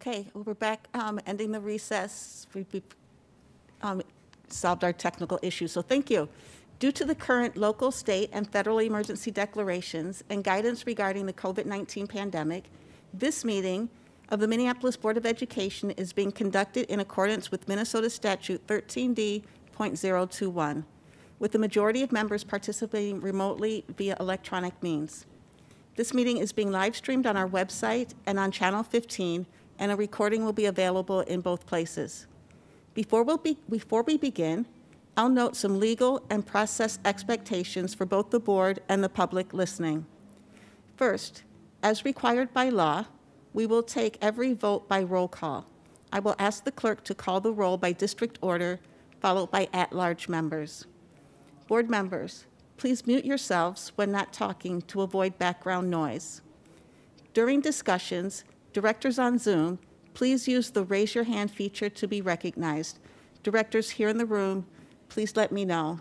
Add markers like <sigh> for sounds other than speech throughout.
Okay, well, we're back, um, ending the recess. We we, um, solved our technical issues, so thank you. Due to the current local, state, and federal emergency declarations and guidance regarding the COVID-19 pandemic, this meeting of the Minneapolis Board of Education is being conducted in accordance with Minnesota Statute 13D.021, with the majority of members participating remotely via electronic means. This meeting is being live streamed on our website and on Channel 15, and a recording will be available in both places. Before, we'll be, before we begin, I'll note some legal and process expectations for both the board and the public listening. First, as required by law, we will take every vote by roll call. I will ask the clerk to call the roll by district order, followed by at-large members. Board members, please mute yourselves when not talking to avoid background noise. During discussions, directors on Zoom, please use the raise your hand feature to be recognized. Directors here in the room, please let me know.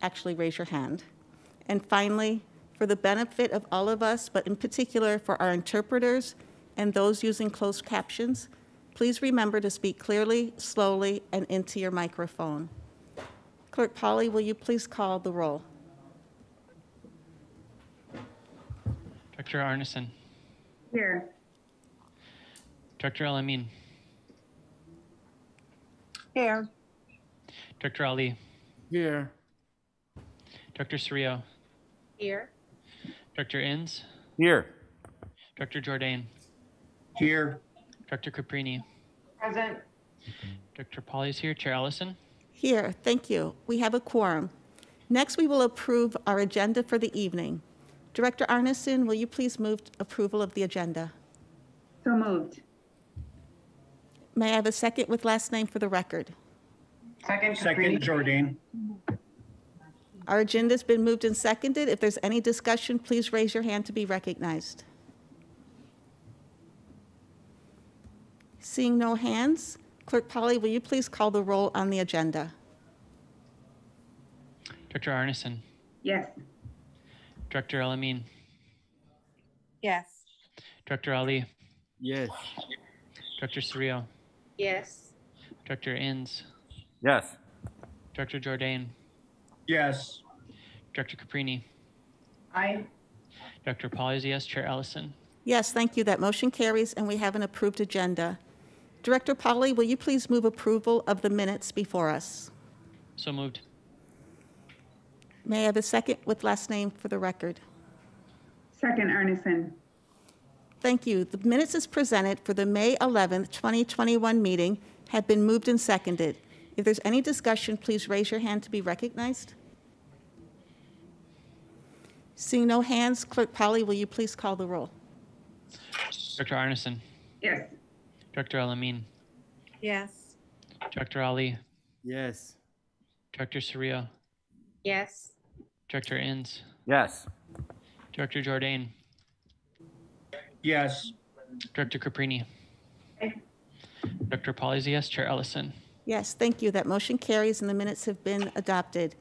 Actually, raise your hand. And finally, for the benefit of all of us, but in particular for our interpreters and those using closed captions, please remember to speak clearly, slowly, and into your microphone. Clerk Pauly, will you please call the roll? Director Arneson, Here. Dr. El-Amin, Here. Dr. Ali, Here. Dr. Cerrillo, Here. Dr. Inz, Here. Dr. Jourdain, Here. Dr. Caprini, Present. Dr. Pauly is here, Chair Ellison, Here, thank you. We have a quorum. Next, we will approve our agenda for the evening. Director Arneson, will you please move approval of the agenda? So moved. May I have a second with last name for the record? Second. Second, Jourdain. Our agenda's been moved and seconded. If there's any discussion, please raise your hand to be recognized. Seeing no hands, Clerk Pauly, will you please call the roll on the agenda? Dr. Arneson, Yes. Dr. El-Amin, Yes. Dr. Ali, Yes. Dr. Cerrillo, Yes. Director Inz, Yes. Director Jourdain, Yes. Director Caprini, Aye. Director Pauly is yes, Chair Ellison, Yes, thank you. That motion carries, and we have an approved agenda. Director Pauly, will you please move approval of the minutes before us? so moved. May I have a second with last name for the record? Second, Arneson. Thank you. The minutes as presented for the May 11th, 2021 meeting have been moved and seconded. If there's any discussion, please raise your hand to be recognized. Seeing no hands, Clerk Pauly, will you please call the roll? Director Arneson, Yes. Director El-Amin, Yes. Director Ali, Yes. Director Cerrillo, Yes. Director Inz, Yes. Director Jourdain, Yes. Dr. Caprini, Aye. Dr. Pauly is yes, Chair Ellison, Yes, thank you. That motion carries and the minutes have been adopted.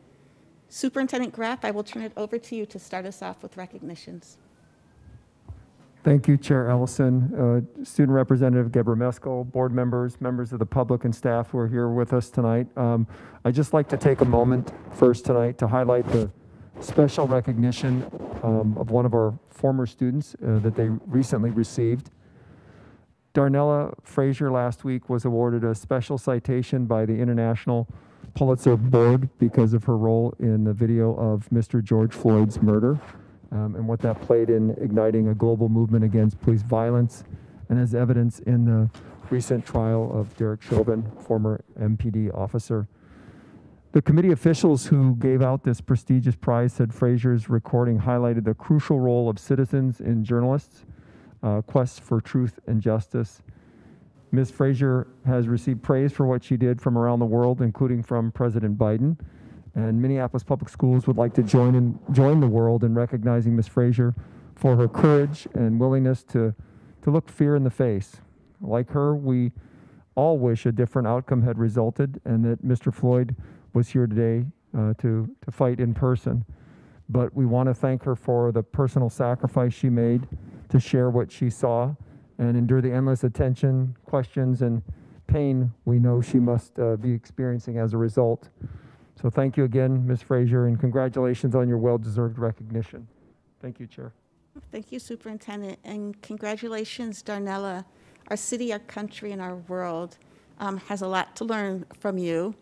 Superintendent Graff, I will turn it over to you to start us off with recognitions. Thank you, Chair Ellison, uh, Student Representative Geber Meskel, board members, members of the public and staff who are here with us tonight. Um, I'd just like to take a moment first tonight to highlight the special recognition um, of one of our former students uh, that they recently received. Darnella Frazier last week was awarded a special citation by the International Pulitzer Board because of her role in the video of Mr. George Floyd's murder um, and what that played in igniting a global movement against police violence, and as evidence in the recent trial of Derek Chauvin, former MPD officer. The committee officials who gave out this prestigious prize said Frazier's recording highlighted the crucial role of citizens and journalists, uh, quest for truth and justice. Ms. Frazier has received praise for what she did from around the world, including from President Biden. And Minneapolis Public Schools would like to join in, join the world in recognizing Ms. Frazier for her courage and willingness to, to look fear in the face. Like her, we all wish a different outcome had resulted and that Mr. Floyd was here today uh, to, to fight in person. But we want to thank her for the personal sacrifice she made to share what she saw and endure the endless attention, questions, and pain we know she must uh, be experiencing as a result. So thank you again, Ms. Frazier, and congratulations on your well-deserved recognition. Thank you, Chair. Thank you, Superintendent, and congratulations, Darnella. Our city, our country, and our world um, has a lot to learn from you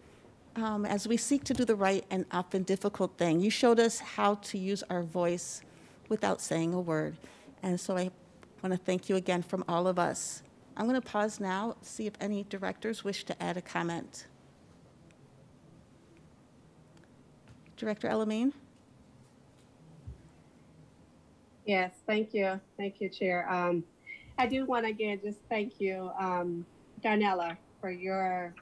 um, as we seek to do the right and often difficult thing. You showed us how to use our voice without saying a word, and so I want to thank you again from all of us. I'm going to pause now, see if any directors wish to add a comment. Director El-Amin? Yes, thank you. Thank you, Chair. Um, I do want to again just thank you, um, Darnella, for your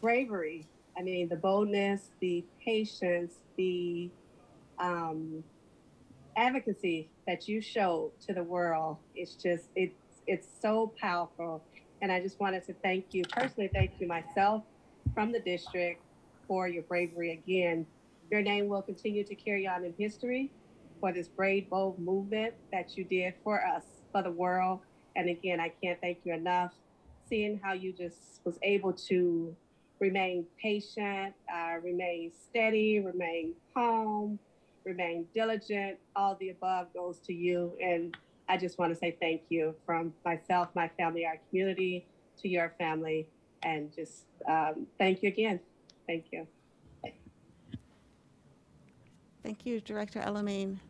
bravery. I mean, the boldness, the patience, the um, advocacy that you showed to the world. It's just, it's, it's so powerful. And I just wanted to thank you, personally, thank you myself from the district for your bravery again. Your name will continue to carry on in history for this brave, bold movement that you did for us, for the world. And again, I can't thank you enough. Seeing how you just was able to remain patient, uh, remain steady, remain calm, remain diligent. All the above goes to you. And I just want to say thank you from myself, my family, our community, to your family. And just um, thank you again. Thank you. Thank you, Director El-Amin.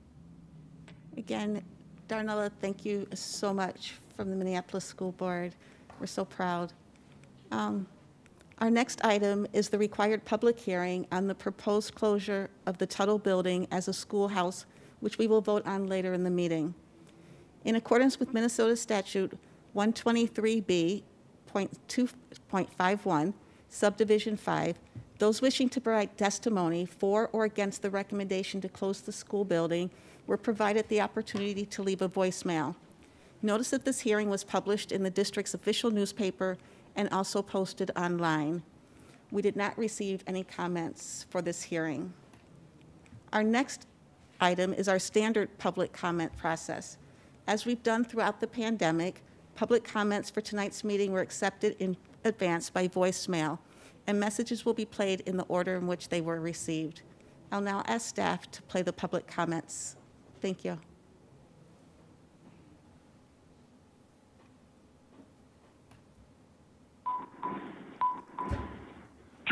Again, Darnella, thank you so much from the Minneapolis School Board. We're so proud. Um, Our next item is the required public hearing on the proposed closure of the Tuttle Building as a schoolhouse, which we will vote on later in the meeting. In accordance with Minnesota Statute 123B.2.51, subdivision 5, those wishing to provide testimony for or against the recommendation to close the school building were provided the opportunity to leave a voicemail. Notice that this hearing was published in the district's official newspaper and also posted online. We did not receive any comments for this hearing. Our next item is our standard public comment process. As we've done throughout the pandemic, public comments for tonight's meeting were accepted in advance by voicemail, and messages will be played in the order in which they were received. I'll now ask staff to play the public comments. Thank you.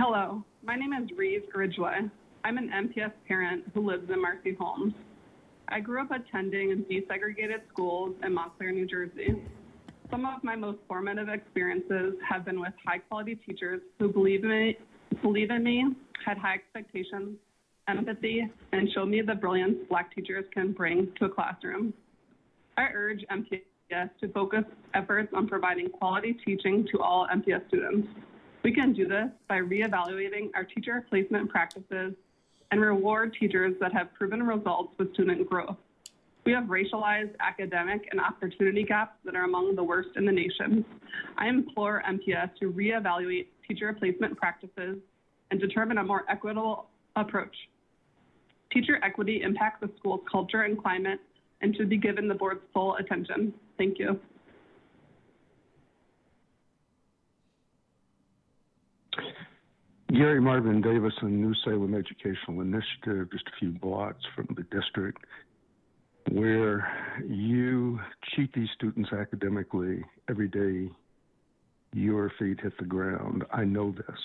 Hello, my name is Reeve Ridgeway. I'm an MPS parent who lives in Marcy Holmes. I grew up attending desegregated schools in Montclair, New Jersey. Some of my most formative experiences have been with high quality teachers who believe me, believe in me, had high expectations, empathy, and showed me the brilliance Black teachers can bring to a classroom. I urge MPS to focus efforts on providing quality teaching to all MPS students. We can do this by reevaluating our teacher placement practices and reward teachers that have proven results with student growth. We have racialized academic and opportunity gaps that are among the worst in the nation. I implore MPS to reevaluate teacher placement practices and determine a more equitable approach. Teacher equity impacts the school's culture and climate and should be given the board's full attention. Thank you. Gary Marvin Davis and New Salem Educational Initiative, just a few blocks from the district, where you cheat these students academically every day your feet hit the ground. I know this.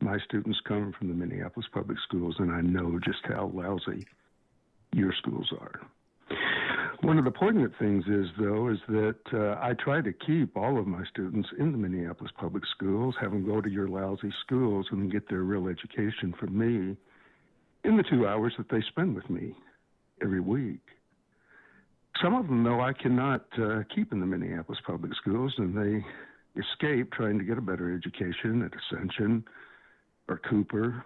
My students come from the Minneapolis Public Schools, and I know just how lousy your schools are. One of the poignant things is, though, is that uh, I try to keep all of my students in the Minneapolis public schools, have them go to your lousy schools and get their real education from me in the two hours that they spend with me every week. Some of them, though, I cannot uh, keep in the Minneapolis public schools, and they escape trying to get a better education at Ascension or Cooper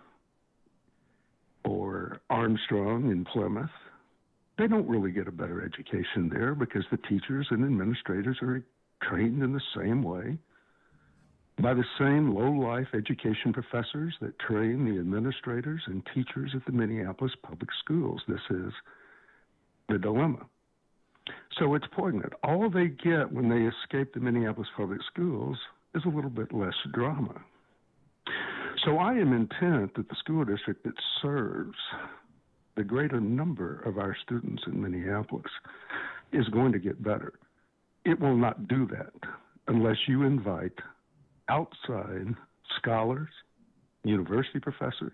or Armstrong in Plymouth they don't really get a better education there because the teachers and administrators are trained in the same way by the same low life education professors that train the administrators and teachers at the Minneapolis public schools. This is the dilemma. So it's poignant. All they get when they escape the Minneapolis public schools is a little bit less drama. So I am intent that the school district that serves the greater number of our students in Minneapolis is going to get better. It will not do that unless you invite outside scholars, university professors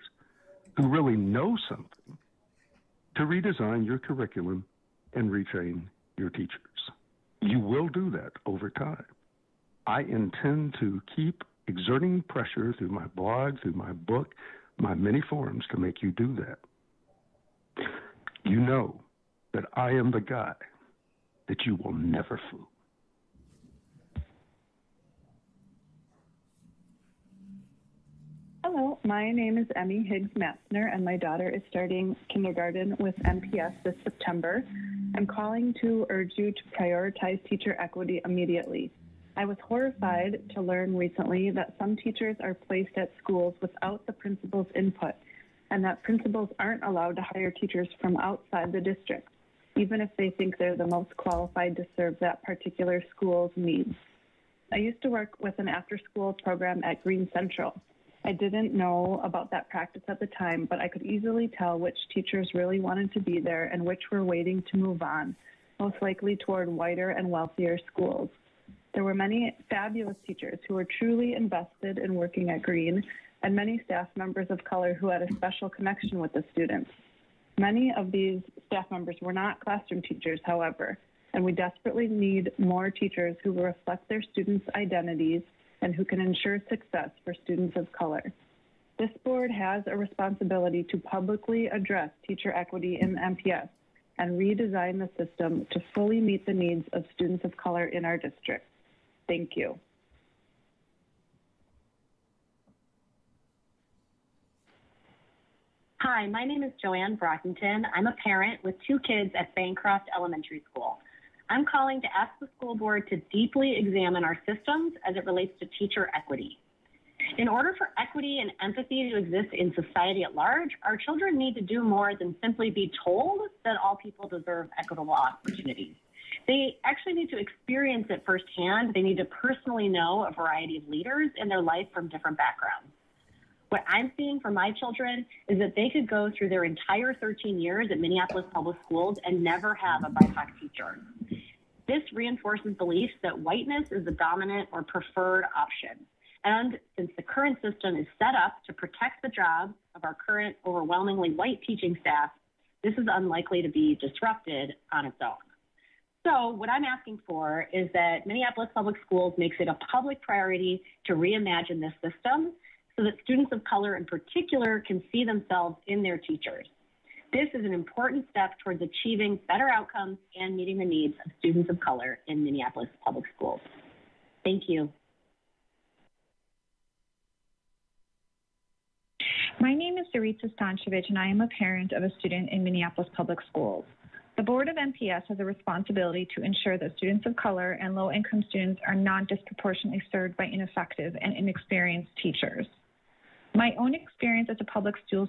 who really know something to redesign your curriculum and retrain your teachers. You will do that over time. I intend to keep exerting pressure through my blog, through my book, my many forums to make you do that. You know that I am the guy that you will never fool. Hello, my name is Emmy Higgs Matzner, and my daughter is starting kindergarten with MPS this September. I'm calling to urge you to prioritize teacher equity immediately. I was horrified to learn recently that some teachers are placed at schools without the principal's input, and that principals aren't allowed to hire teachers from outside the district, even if they think they're the most qualified to serve that particular school's needs. I used to work with an after school program at Green Central. I didn't know about that practice at the time, but I could easily tell which teachers really wanted to be there and which were waiting to move on, most likely toward whiter and wealthier schools. There were many fabulous teachers who were truly invested in working at Green, and many staff members of color who had a special connection with the students. Many of these staff members were not classroom teachers, however, and we desperately need more teachers who reflect their students' identities and who can ensure success for students of color. This board has a responsibility to publicly address teacher equity in MPS and redesign the system to fully meet the needs of students of color in our district. Thank you. Hi, my name is Joanne Brockington. I'm a parent with two kids at Bancroft Elementary School. I'm calling to ask the school board to deeply examine our systems as it relates to teacher equity. In order for equity and empathy to exist in society at large, our children need to do more than simply be told that all people deserve equitable opportunities. They actually need to experience it firsthand. They need to personally know a variety of leaders in their life from different backgrounds. What I'm seeing for my children is that they could go through their entire 13 years at Minneapolis Public Schools and never have a BIPOC teacher. This reinforces beliefs that whiteness is the dominant or preferred option. And since the current system is set up to protect the jobs of our current overwhelmingly white teaching staff, this is unlikely to be disrupted on its own. So, what I'm asking for is that Minneapolis Public Schools makes it a public priority to reimagine this system so that students of color in particular can see themselves in their teachers. This is an important step towards achieving better outcomes and meeting the needs of students of color in Minneapolis public schools. Thank you. My name is Doritza Stanchevich, and I am a parent of a student in Minneapolis Public Schools. The Board of MPS has a responsibility to ensure that students of color and low income students are not disproportionately served by ineffective and inexperienced teachers. My own experience as a public school,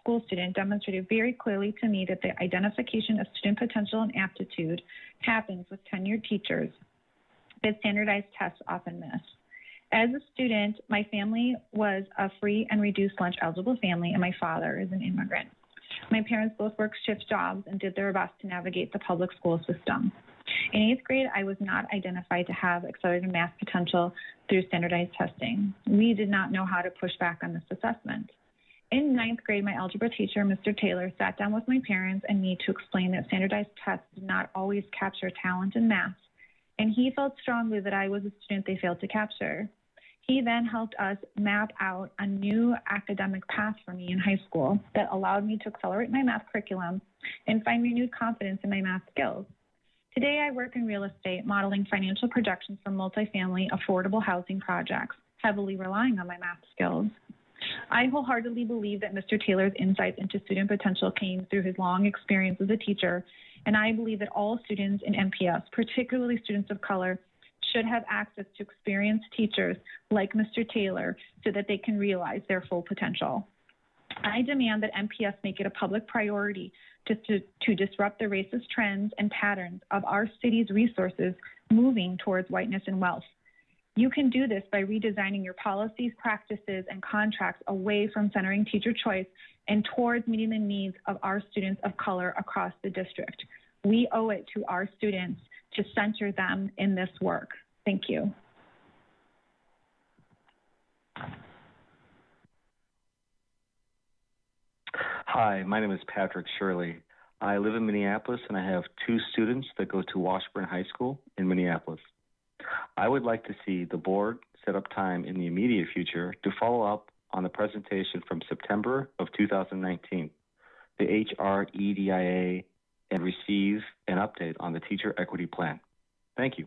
school student demonstrated very clearly to me that the identification of student potential and aptitude happens with tenured teachers that standardized tests often miss. As a student, my family was a free and reduced lunch eligible family, and my father is an immigrant. My parents both worked shift jobs and did their best to navigate the public school system. In eighth grade, I was not identified to have accelerated math potential through standardized testing. We did not know how to push back on this assessment. In ninth grade, my algebra teacher, Mr. Taylor, sat down with my parents and me to explain that standardized tests did not always capture talent in math, and he felt strongly that I was a student they failed to capture. He then helped us map out a new academic path for me in high school that allowed me to accelerate my math curriculum and find renewed confidence in my math skills. Today, I work in real estate, modeling financial projections for multifamily affordable housing projects, heavily relying on my math skills. I wholeheartedly believe that Mr. Taylor's insights into student potential came through his long experience as a teacher, and I believe that all students in MPS, particularly students of color, should have access to experienced teachers like Mr. Taylor so that they can realize their full potential. I demand that MPS make it a public priority to, to, to disrupt the racist trends and patterns of our city's resources moving towards whiteness and wealth. You can do this by redesigning your policies, practices, and contracts away from centering teacher choice and towards meeting the needs of our students of color across the district. We owe it to our students to center them in this work. Thank you. Hi, my name is Patrick Shirley. I live in Minneapolis and I have two students that go to Washburn High School in Minneapolis. I would like to see the board set up time in the immediate future to follow up on the presentation from September of 2019, the HREDIA, and receive an update on the teacher equity plan. Thank you.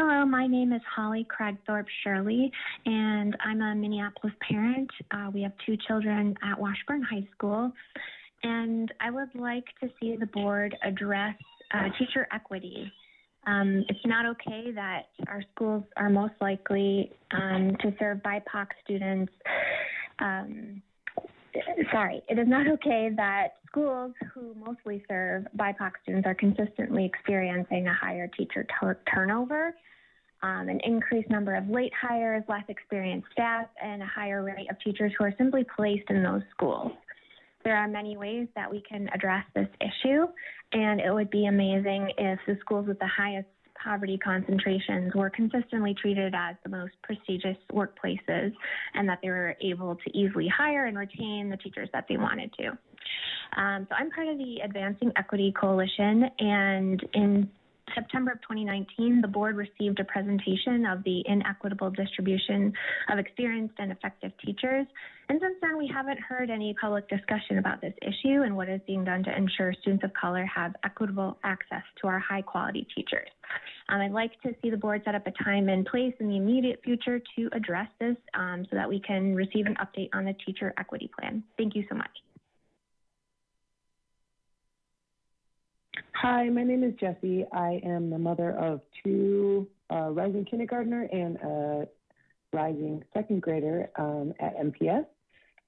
Hello, my name is Holly Craigthorpe Shirley, and I'm a Minneapolis parent. Uh, we have two children at Washburn High School, and I would like to see the board address uh, teacher equity. Um, it's not okay that our schools are most likely um, to serve BIPOC students. Um, sorry, it is not okay that schools who mostly serve BIPOC students are consistently experiencing a higher teacher tur- turnover, um, an increased number of late hires, less experienced staff, and a higher rate of teachers who are simply placed in those schools. There are many ways that we can address this issue, and it would be amazing if the schools with the highest poverty concentrations were consistently treated as the most prestigious workplaces and that they were able to easily hire and retain the teachers that they wanted to. Um, so I'm part of the Advancing Equity Coalition, and in September of 2019, the board received a presentation of the inequitable distribution of experienced and effective teachers. And since then, we haven't heard any public discussion about this issue and what is being done to ensure students of color have equitable access to our high quality teachers. Um, I'd like to see the board set up a time and place in the immediate future to address this um, so that we can receive an update on the teacher equity plan. Thank you so much. Hi, my name is Jessie. I am the mother of two uh, rising kindergartner and a rising second grader um, at MPS.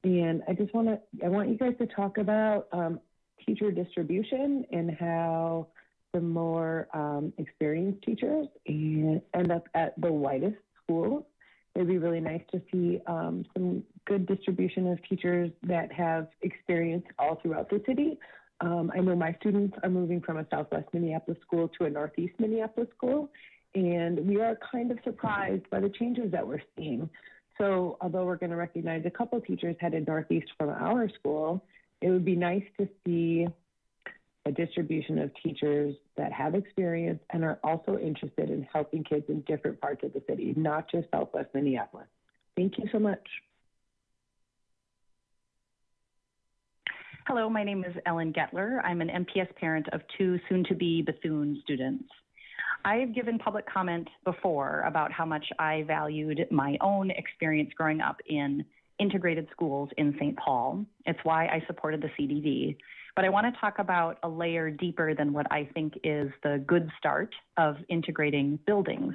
And I just want to, I want you guys to talk about um, teacher distribution and how the more um, experienced teachers end up at the whitest schools. It'd be really nice to see um, some good distribution of teachers that have experience all throughout the city um, I know my students are moving from a Southwest Minneapolis school to a Northeast Minneapolis school, and we are kind of surprised by the changes that we're seeing. So, although we're going to recognize a couple teachers headed Northeast from our school, it would be nice to see a distribution of teachers that have experience and are also interested in helping kids in different parts of the city, not just Southwest Minneapolis. Thank you so much. Hello, my name is Ellen Getler. I'm an MPS parent of two soon to be Bethune students. I've given public comment before about how much I valued my own experience growing up in integrated schools in St. Paul. It's why I supported the CDD. But I want to talk about a layer deeper than what I think is the good start of integrating buildings.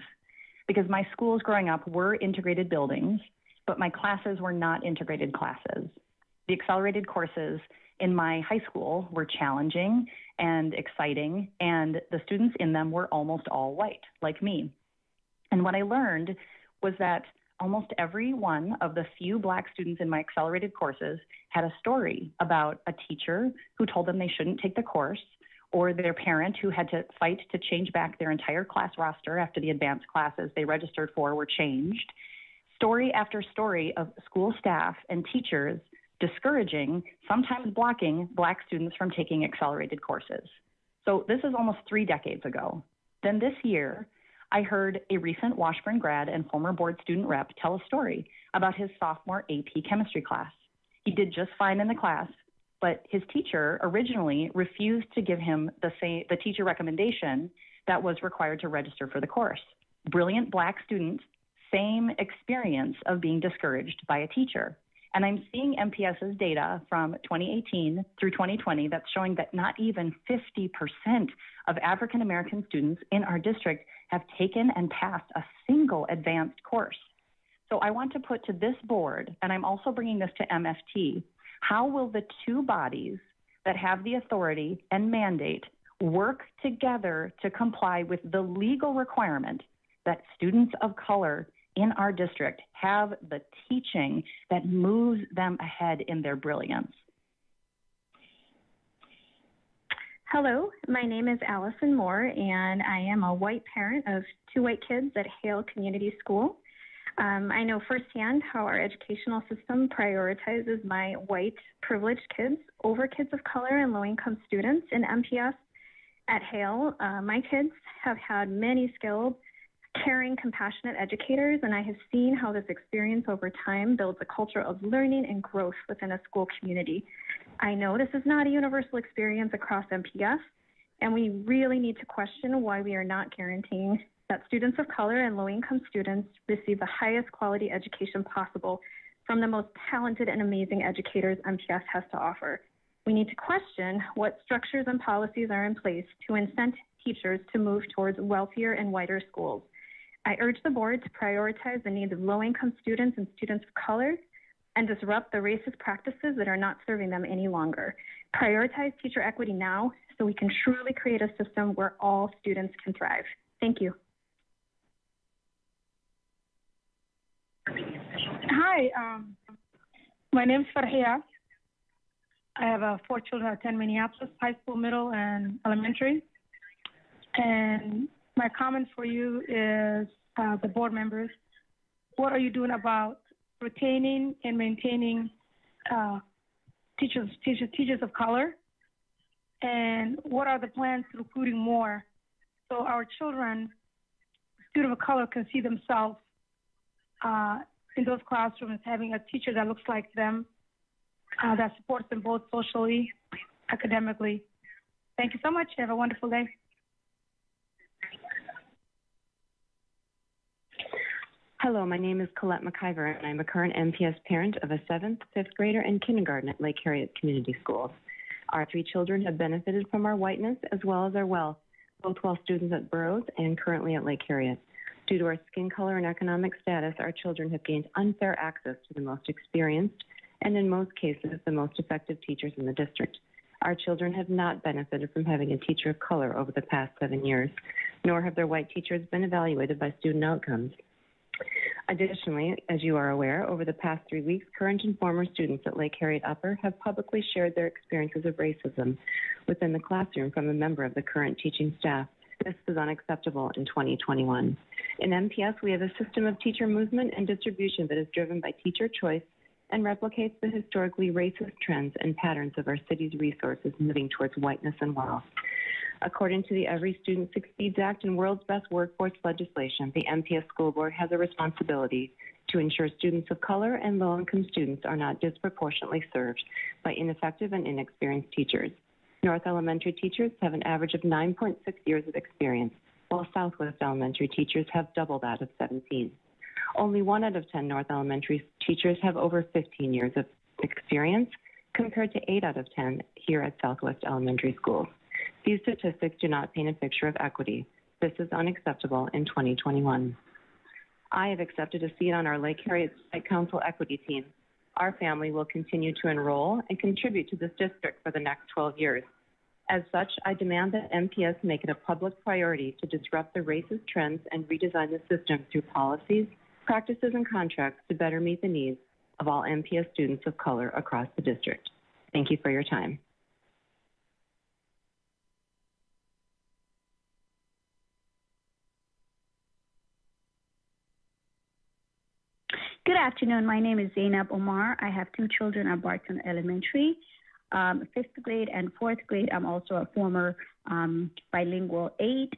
Because my schools growing up were integrated buildings, but my classes were not integrated classes. The accelerated courses in my high school were challenging and exciting, and the students in them were almost all white, like me. And what I learned was that almost every one of the few black students in my accelerated courses had a story about a teacher who told them they shouldn't take the course or their parent who had to fight to change back their entire class roster after the advanced classes they registered for were changed. Story after story of school staff and teachers discouraging, sometimes blocking Black students from taking accelerated courses. So this is almost three decades ago. Then this year, I heard a recent Washburn grad and former board student rep tell a story about his sophomore AP chemistry class. He did just fine in the class, but his teacher originally refused to give him the, same, the teacher recommendation that was required to register for the course. Brilliant black student, same experience of being discouraged by a teacher. And I'm seeing MPS's data from 2018 through 2020 that's showing that not even 50% of African American students in our district have taken and passed a single advanced course. So I want to put to this board, and I'm also bringing this to MFT, how will the two bodies that have the authority and mandate work together to comply with the legal requirement that students of color in our district have the teaching that moves them ahead in their brilliance? Hello, my name is Allison Moore, and I am a white parent of two white kids at Hale Community School. Um, I know firsthand how our educational system prioritizes my white privileged kids over kids of color and low income students in MPS. At Hale, uh, my kids have had many skilled, caring, compassionate educators, and I have seen how this experience over time builds a culture of learning and growth within a school community. I know this is not a universal experience across MPS, and we really need to question why we are not guaranteeing that students of color and low income students receive the highest quality education possible from the most talented and amazing educators MPS has to offer. We need to question what structures and policies are in place to incent teachers to move towards wealthier and whiter schools. I urge the board to prioritize the needs of low income students and students of color and disrupt the racist practices that are not serving them any longer. Prioritize teacher equity now so we can truly create a system where all students can thrive. Thank you. Hi, um, my name is Farhia. I have uh, four children who attend Minneapolis High School, middle, and elementary. And my comment for you is uh, the board members. What are you doing about retaining and maintaining uh, teachers, teachers, teachers of color? And what are the plans to recruiting more so our children, students of color, can see themselves uh, in those classrooms having a teacher that looks like them, uh, that supports them both socially, academically. Thank you so much. Have a wonderful day. Hello, my name is Colette McIver, and I'm a current MPS parent of a seventh, fifth grader, and kindergarten at Lake Harriet Community Schools. Our three children have benefited from our whiteness as well as our wealth, both while students at Burroughs and currently at Lake Harriet. Due to our skin color and economic status, our children have gained unfair access to the most experienced and, in most cases, the most effective teachers in the district. Our children have not benefited from having a teacher of color over the past seven years, nor have their white teachers been evaluated by student outcomes. Additionally, as you are aware, over the past three weeks, current and former students at Lake Harriet Upper have publicly shared their experiences of racism within the classroom from a member of the current teaching staff. This is unacceptable in 2021. In MPS, we have a system of teacher movement and distribution that is driven by teacher choice and replicates the historically racist trends and patterns of our city's resources moving towards whiteness and wealth. According to the Every Student Succeeds Act and World's Best Workforce legislation, the MPS School Board has a responsibility to ensure students of color and low income students are not disproportionately served by ineffective and inexperienced teachers. North Elementary teachers have an average of 9.6 years of experience, while Southwest Elementary teachers have double that of 17. Only one out of 10 North Elementary teachers have over 15 years of experience, compared to 8 out of 10 here at Southwest Elementary Schools. These statistics do not paint a picture of equity. This is unacceptable in 2021. I have accepted a seat on our Lake Harriet Site Council equity team. Our family will continue to enroll and contribute to this district for the next 12 years. As such, I demand that MPS make it a public priority to disrupt the racist trends and redesign the system through policies, practices, and contracts to better meet the needs of all MPS students of color across the district. Thank you for your time. Afternoon. My name is Zainab Omar. I have two children at Barton Elementary, um, fifth grade and fourth grade. I'm also a former um, bilingual aide.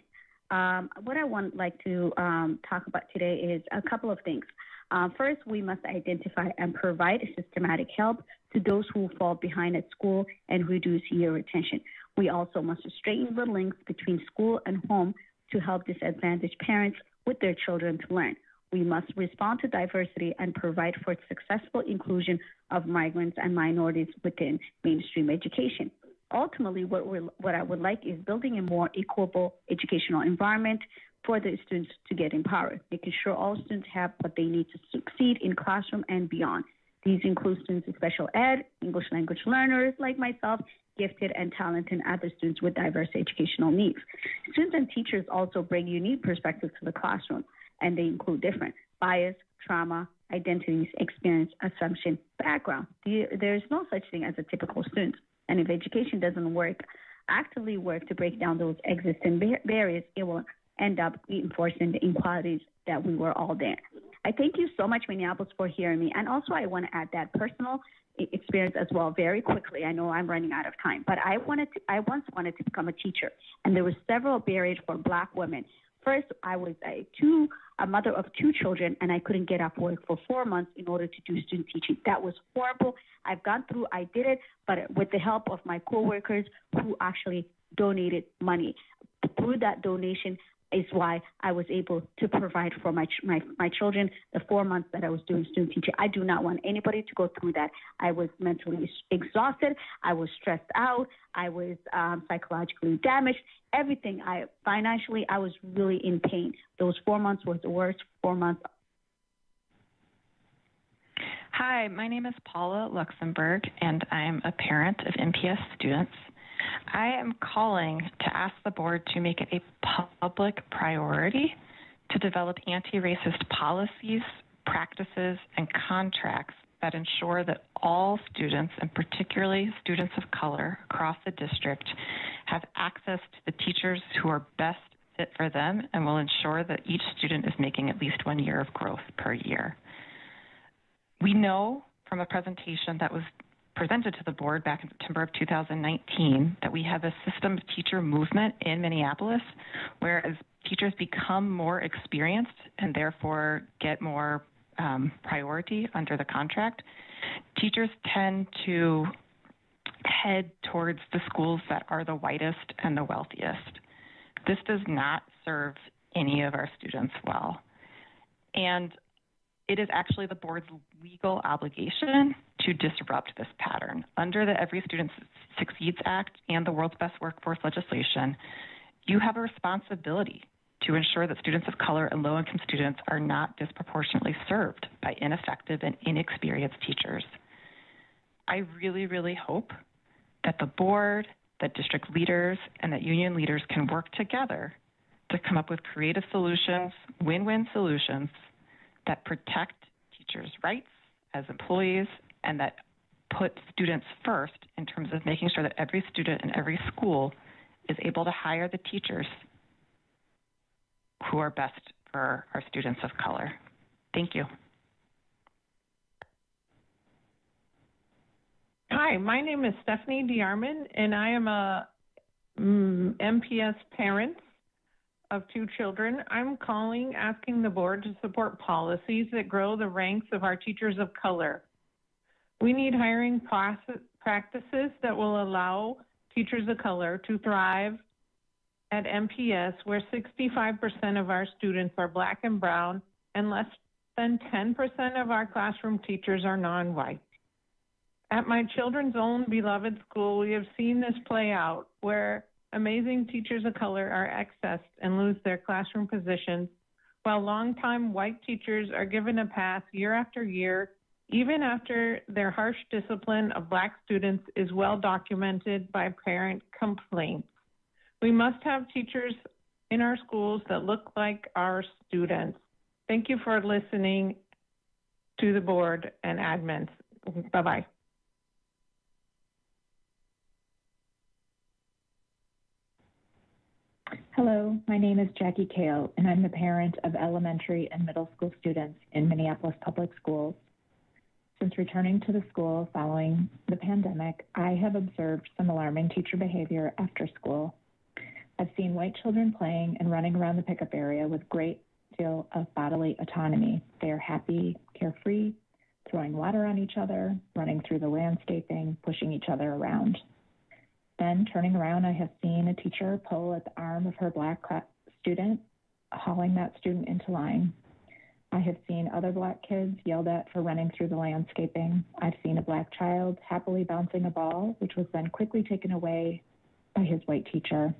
Um, what I want like to um, talk about today is a couple of things. Uh, first, we must identify and provide systematic help to those who fall behind at school and reduce year retention. We also must straighten the links between school and home to help disadvantaged parents with their children to learn. We must respond to diversity and provide for successful inclusion of migrants and minorities within mainstream education. Ultimately, what, what I would like is building a more equitable educational environment, for the students to get empowered, making sure all students have what they need to succeed in classroom and beyond. These include students with special ed, English language learners like myself, gifted and talented, and other students with diverse educational needs. Students and teachers also bring unique perspectives to the classroom, and they include different bias, trauma, identities, experience, assumption, background. There is no such thing as a typical student. And if education doesn't work, actively work to break down those existing barriers, it will end up reinforcing the inequalities that we were all there. I thank you so much, Minneapolis, for hearing me. And also, I want to add that personal experience as well very quickly. I know I'm running out of time, but I wanted to, I once wanted to become a teacher, and there were several barriers for Black women. First, I was a two a mother of two children, and I couldn't get off work for four months in order to do student teaching. That was horrible. I've gone through, I did it, but with the help of my coworkers who actually donated money. Through that donation, is why I was able to provide for my, my, my children the four months that I was doing student teaching. I do not want anybody to go through that. I was mentally exhausted. I was stressed out. I was um, psychologically damaged. Everything. I financially, I was really in pain. Those four months was the worst four months. Hi, my name is Paula Luxembourg, and I'm a parent of MPS students. I am calling to ask the board to make it a public priority to develop anti racist policies, practices, and contracts that ensure that all students, and particularly students of color across the district, have access to the teachers who are best fit for them and will ensure that each student is making at least one year of growth per year. We know from a presentation that was presented to the board back in September of 2019 that we have a system of teacher movement in Minneapolis, where as teachers become more experienced and therefore get more um, priority under the contract, teachers tend to head towards the schools that are the whitest and the wealthiest. This does not serve any of our students well. And it is actually the board's legal obligation to disrupt this pattern. Under the Every Student Succeeds Act and the World's Best Workforce legislation, you have a responsibility to ensure that students of color and low income students are not disproportionately served by ineffective and inexperienced teachers. I really, really hope that the board, that district leaders, and that union leaders can work together to come up with creative solutions, win win solutions that protect teachers' rights as employees and that put students first in terms of making sure that every student in every school is able to hire the teachers who are best for our students of color. Thank you. Hi, my name is Stephanie DeArmond, and I am a mm, MPS parent of two children, I'm calling asking the board to support policies that grow the ranks of our teachers of color. We need hiring practices that will allow teachers of color to thrive at MPS, where 65% of our students are black and brown, and less than 10% of our classroom teachers are non white. At my children's own beloved school, we have seen this play out where amazing teachers of color are accessed and lose their classroom positions, while longtime white teachers are given a pass year after year, even after their harsh discipline of black students is well documented by parent complaints. We must have teachers in our schools that look like our students. Thank you for listening to the board and admins. Bye bye. Hello, my name is Jackie Kale, and I'm the parent of elementary and middle school students in Minneapolis Public Schools. Since returning to the school following the pandemic, I have observed some alarming teacher behavior after school. I've seen white children playing and running around the pickup area with great deal of bodily autonomy. They are happy, carefree, throwing water on each other, running through the landscaping, pushing each other around. Then, turning around, I have seen a teacher pull at the arm of her black student, hauling that student into line. I have seen other black kids yelled at for running through the landscaping. I've seen a black child happily bouncing a ball, which was then quickly taken away by his white teacher.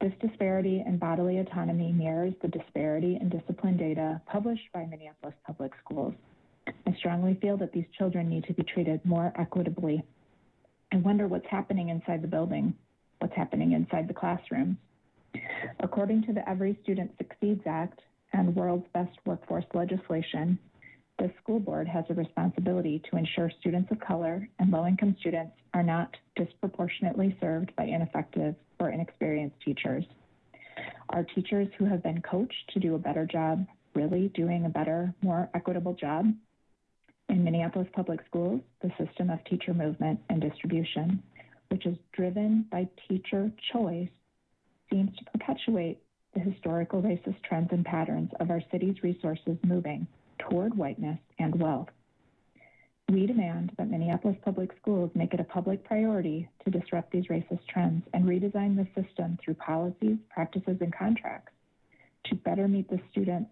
This disparity in bodily autonomy mirrors the disparity in discipline data published by Minneapolis Public Schools. I strongly feel that these children need to be treated more equitably. I wonder what's happening inside the building, what's happening inside the classrooms. According to the Every Student Succeeds Act and World's Best Workforce legislation, the school board has a responsibility to ensure students of color and low income students are not disproportionately served by ineffective or inexperienced teachers. Are teachers who have been coached to do a better job really doing a better, more equitable job? In Minneapolis Public Schools, the system of teacher movement and distribution, which is driven by teacher choice, seems to perpetuate the historical racist trends and patterns of our city's resources moving toward whiteness and wealth. We demand that Minneapolis Public Schools make it a public priority to disrupt these racist trends and redesign the system through policies, practices, and contracts to better meet the students,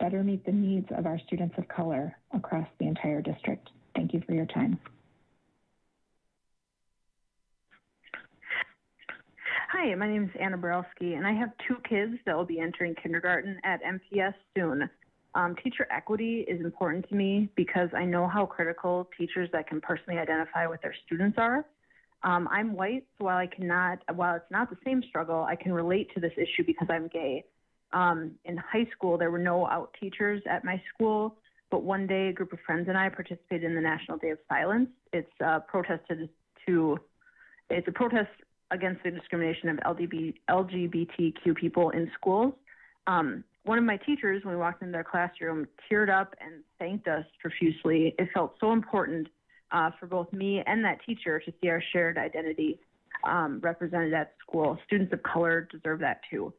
better meet the needs of our students of color across the entire district. Thank you for your time. Hi, my name is Anna Borowski, and I have two kids that will be entering kindergarten at MPS soon. Um, teacher equity is important to me because I know how critical teachers that can personally identify with their students are. Um, I'm white, so while I cannot, while it's not the same struggle, I can relate to this issue because I'm gay. Um, in high school, there were no out teachers at my school, but one day a group of friends and I participated in the National Day of Silence. It's uh, protested to, it's a protest against the discrimination of LGBT, LGBTQ people in schools. Um, one of my teachers, when we walked into their classroom, teared up and thanked us profusely. It felt so important uh, for both me and that teacher to see our shared identity um, represented at school. Students of color deserve that too.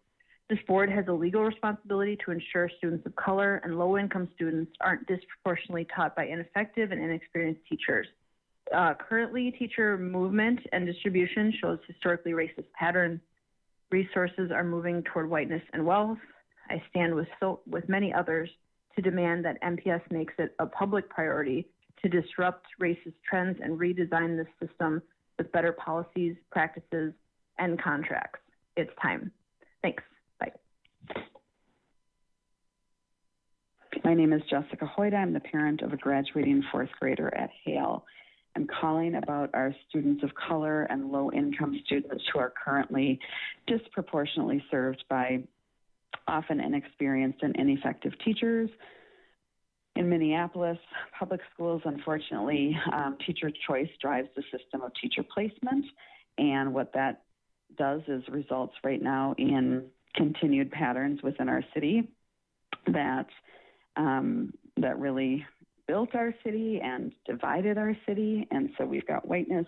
This board has a legal responsibility to ensure students of color and low income students aren't disproportionately taught by ineffective and inexperienced teachers. Uh, currently, teacher movement and distribution shows historically racist patterns. Resources are moving toward whiteness and wealth. I stand with, so, with many others to demand that MPS makes it a public priority to disrupt racist trends and redesign the system with better policies, practices, and contracts. It's time. Thanks. Bye. My name is Jessica Hoyt. I'm the parent of a graduating fourth grader at Hale. I'm calling about our students of color and low income students who are currently disproportionately served by often inexperienced and ineffective teachers. In Minneapolis, public schools, unfortunately, um, teacher choice drives the system of teacher placement. And what that does is results right now in continued patterns within our city that um, that really built our city and divided our city. And so we've got whiteness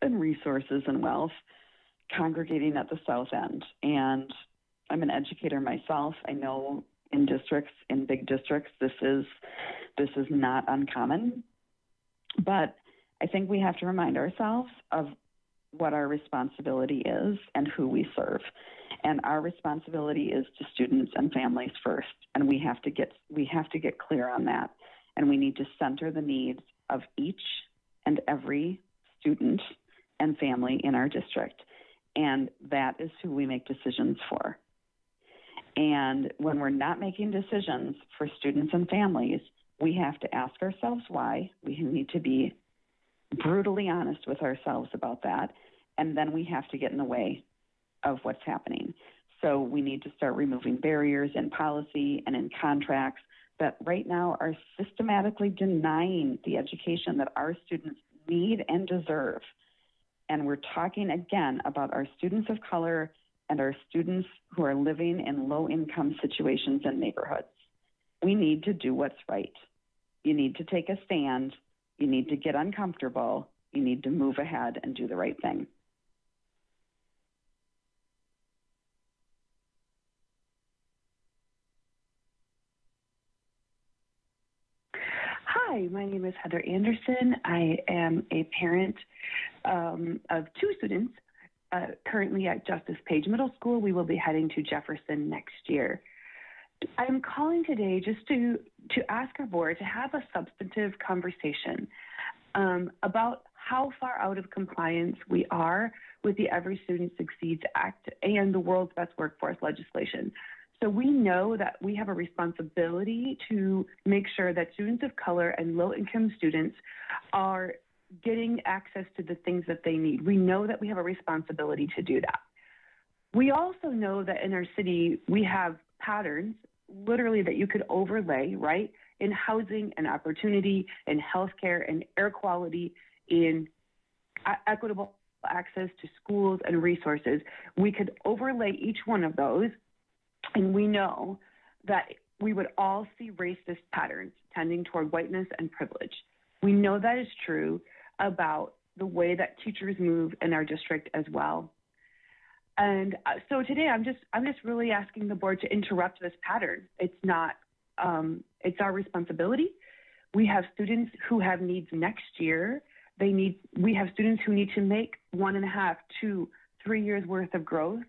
and resources and wealth congregating at the south end. And I'm an educator myself. I know in districts, in big districts, this is this is not uncommon. But I think we have to remind ourselves of what our responsibility is and who we serve. And our responsibility is to students and families first. And we have to get we have to get clear on that. And we need to center the needs of each and every student and family in our district. And that is who we make decisions for. And when we're not making decisions for students and families, we have to ask ourselves why. We need to be brutally honest with ourselves about that. And then we have to get in the way of what's happening. So we need to start removing barriers in policy and in contracts that right now are systematically denying the education that our students need and deserve. And we're talking again about our students of color and our students who are living in low income situations and neighborhoods. We need to do what's right. You need to take a stand. You need to get uncomfortable. You need to move ahead and do the right thing. My name is Heather Anderson. I am a parent um, of two students uh, currently at Justice Page Middle School. We will be heading to Jefferson next year. I'm calling today just to to ask our board to have a substantive conversation um, about how far out of compliance we are with the Every Student Succeeds Act and the world's best workforce legislation. So we know that we have a responsibility to make sure that students of color and low income students are getting access to the things that they need. We know that we have a responsibility to do that. We also know that in our city, we have patterns literally that you could overlay, right, in housing and opportunity, in healthcare and air quality, in equitable access to schools and resources. We could overlay each one of those, and we know that we would all see racist patterns tending toward whiteness and privilege. We know that is true about the way that teachers move in our district as well. And uh, so today I'm just I'm just really asking the board to interrupt this pattern. It's not um, it's our responsibility. We have students who have needs next year. They need we have students who need to make one and a half, two, three years worth of growth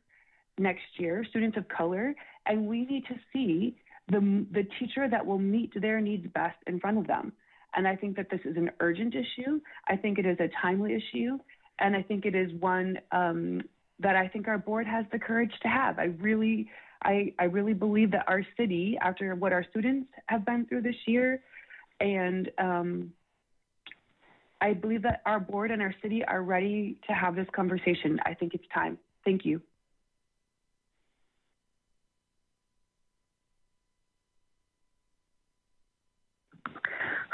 next year, students of color, and we need to see the the teacher that will meet their needs best in front of them. And I think that this is an urgent issue. I think it is a timely issue. And I think it is one um, that I think our board has the courage to have. I really, I, I really believe that our city, after what our students have been through this year, and um, I believe that our board and our city are ready to have this conversation. I think it's time. Thank you.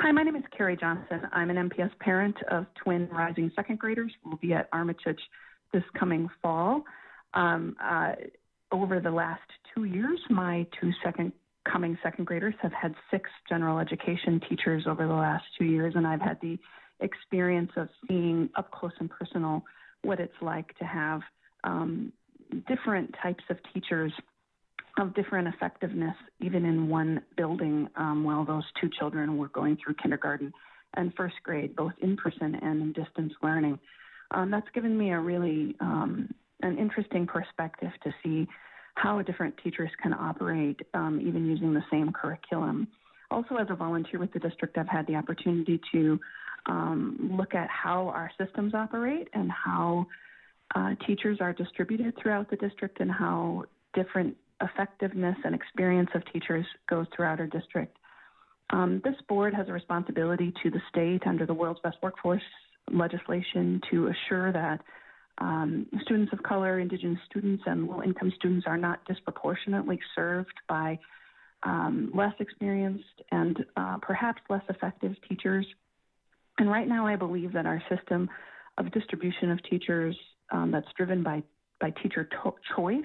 Hi, my name is Carrie Johnson. I'm an MPS parent of twin rising second graders who will be at Armatage this coming fall. Um, uh, over the last two years, my two second coming second graders have had six general education teachers over the last two years, and I've had the experience of seeing up close and personal what it's like to have um, different types of teachers of different effectiveness, even in one building, um, while those two children were going through kindergarten and first grade, both in person and in distance learning. Um, that's given me a really um, an interesting perspective to see how different teachers can operate, um, even using the same curriculum. Also, as a volunteer with the district, I've had the opportunity to um, look at how our systems operate and how uh, teachers are distributed throughout the district and how different effectiveness and experience of teachers goes throughout our district. Um, this board has a responsibility to the state under the World's Best Workforce legislation to assure that um, students of color, Indigenous students, and low income students are not disproportionately served by um, less experienced and uh, perhaps less effective teachers. And right now, I believe that our system of distribution of teachers um, that's driven by, by teacher to- choice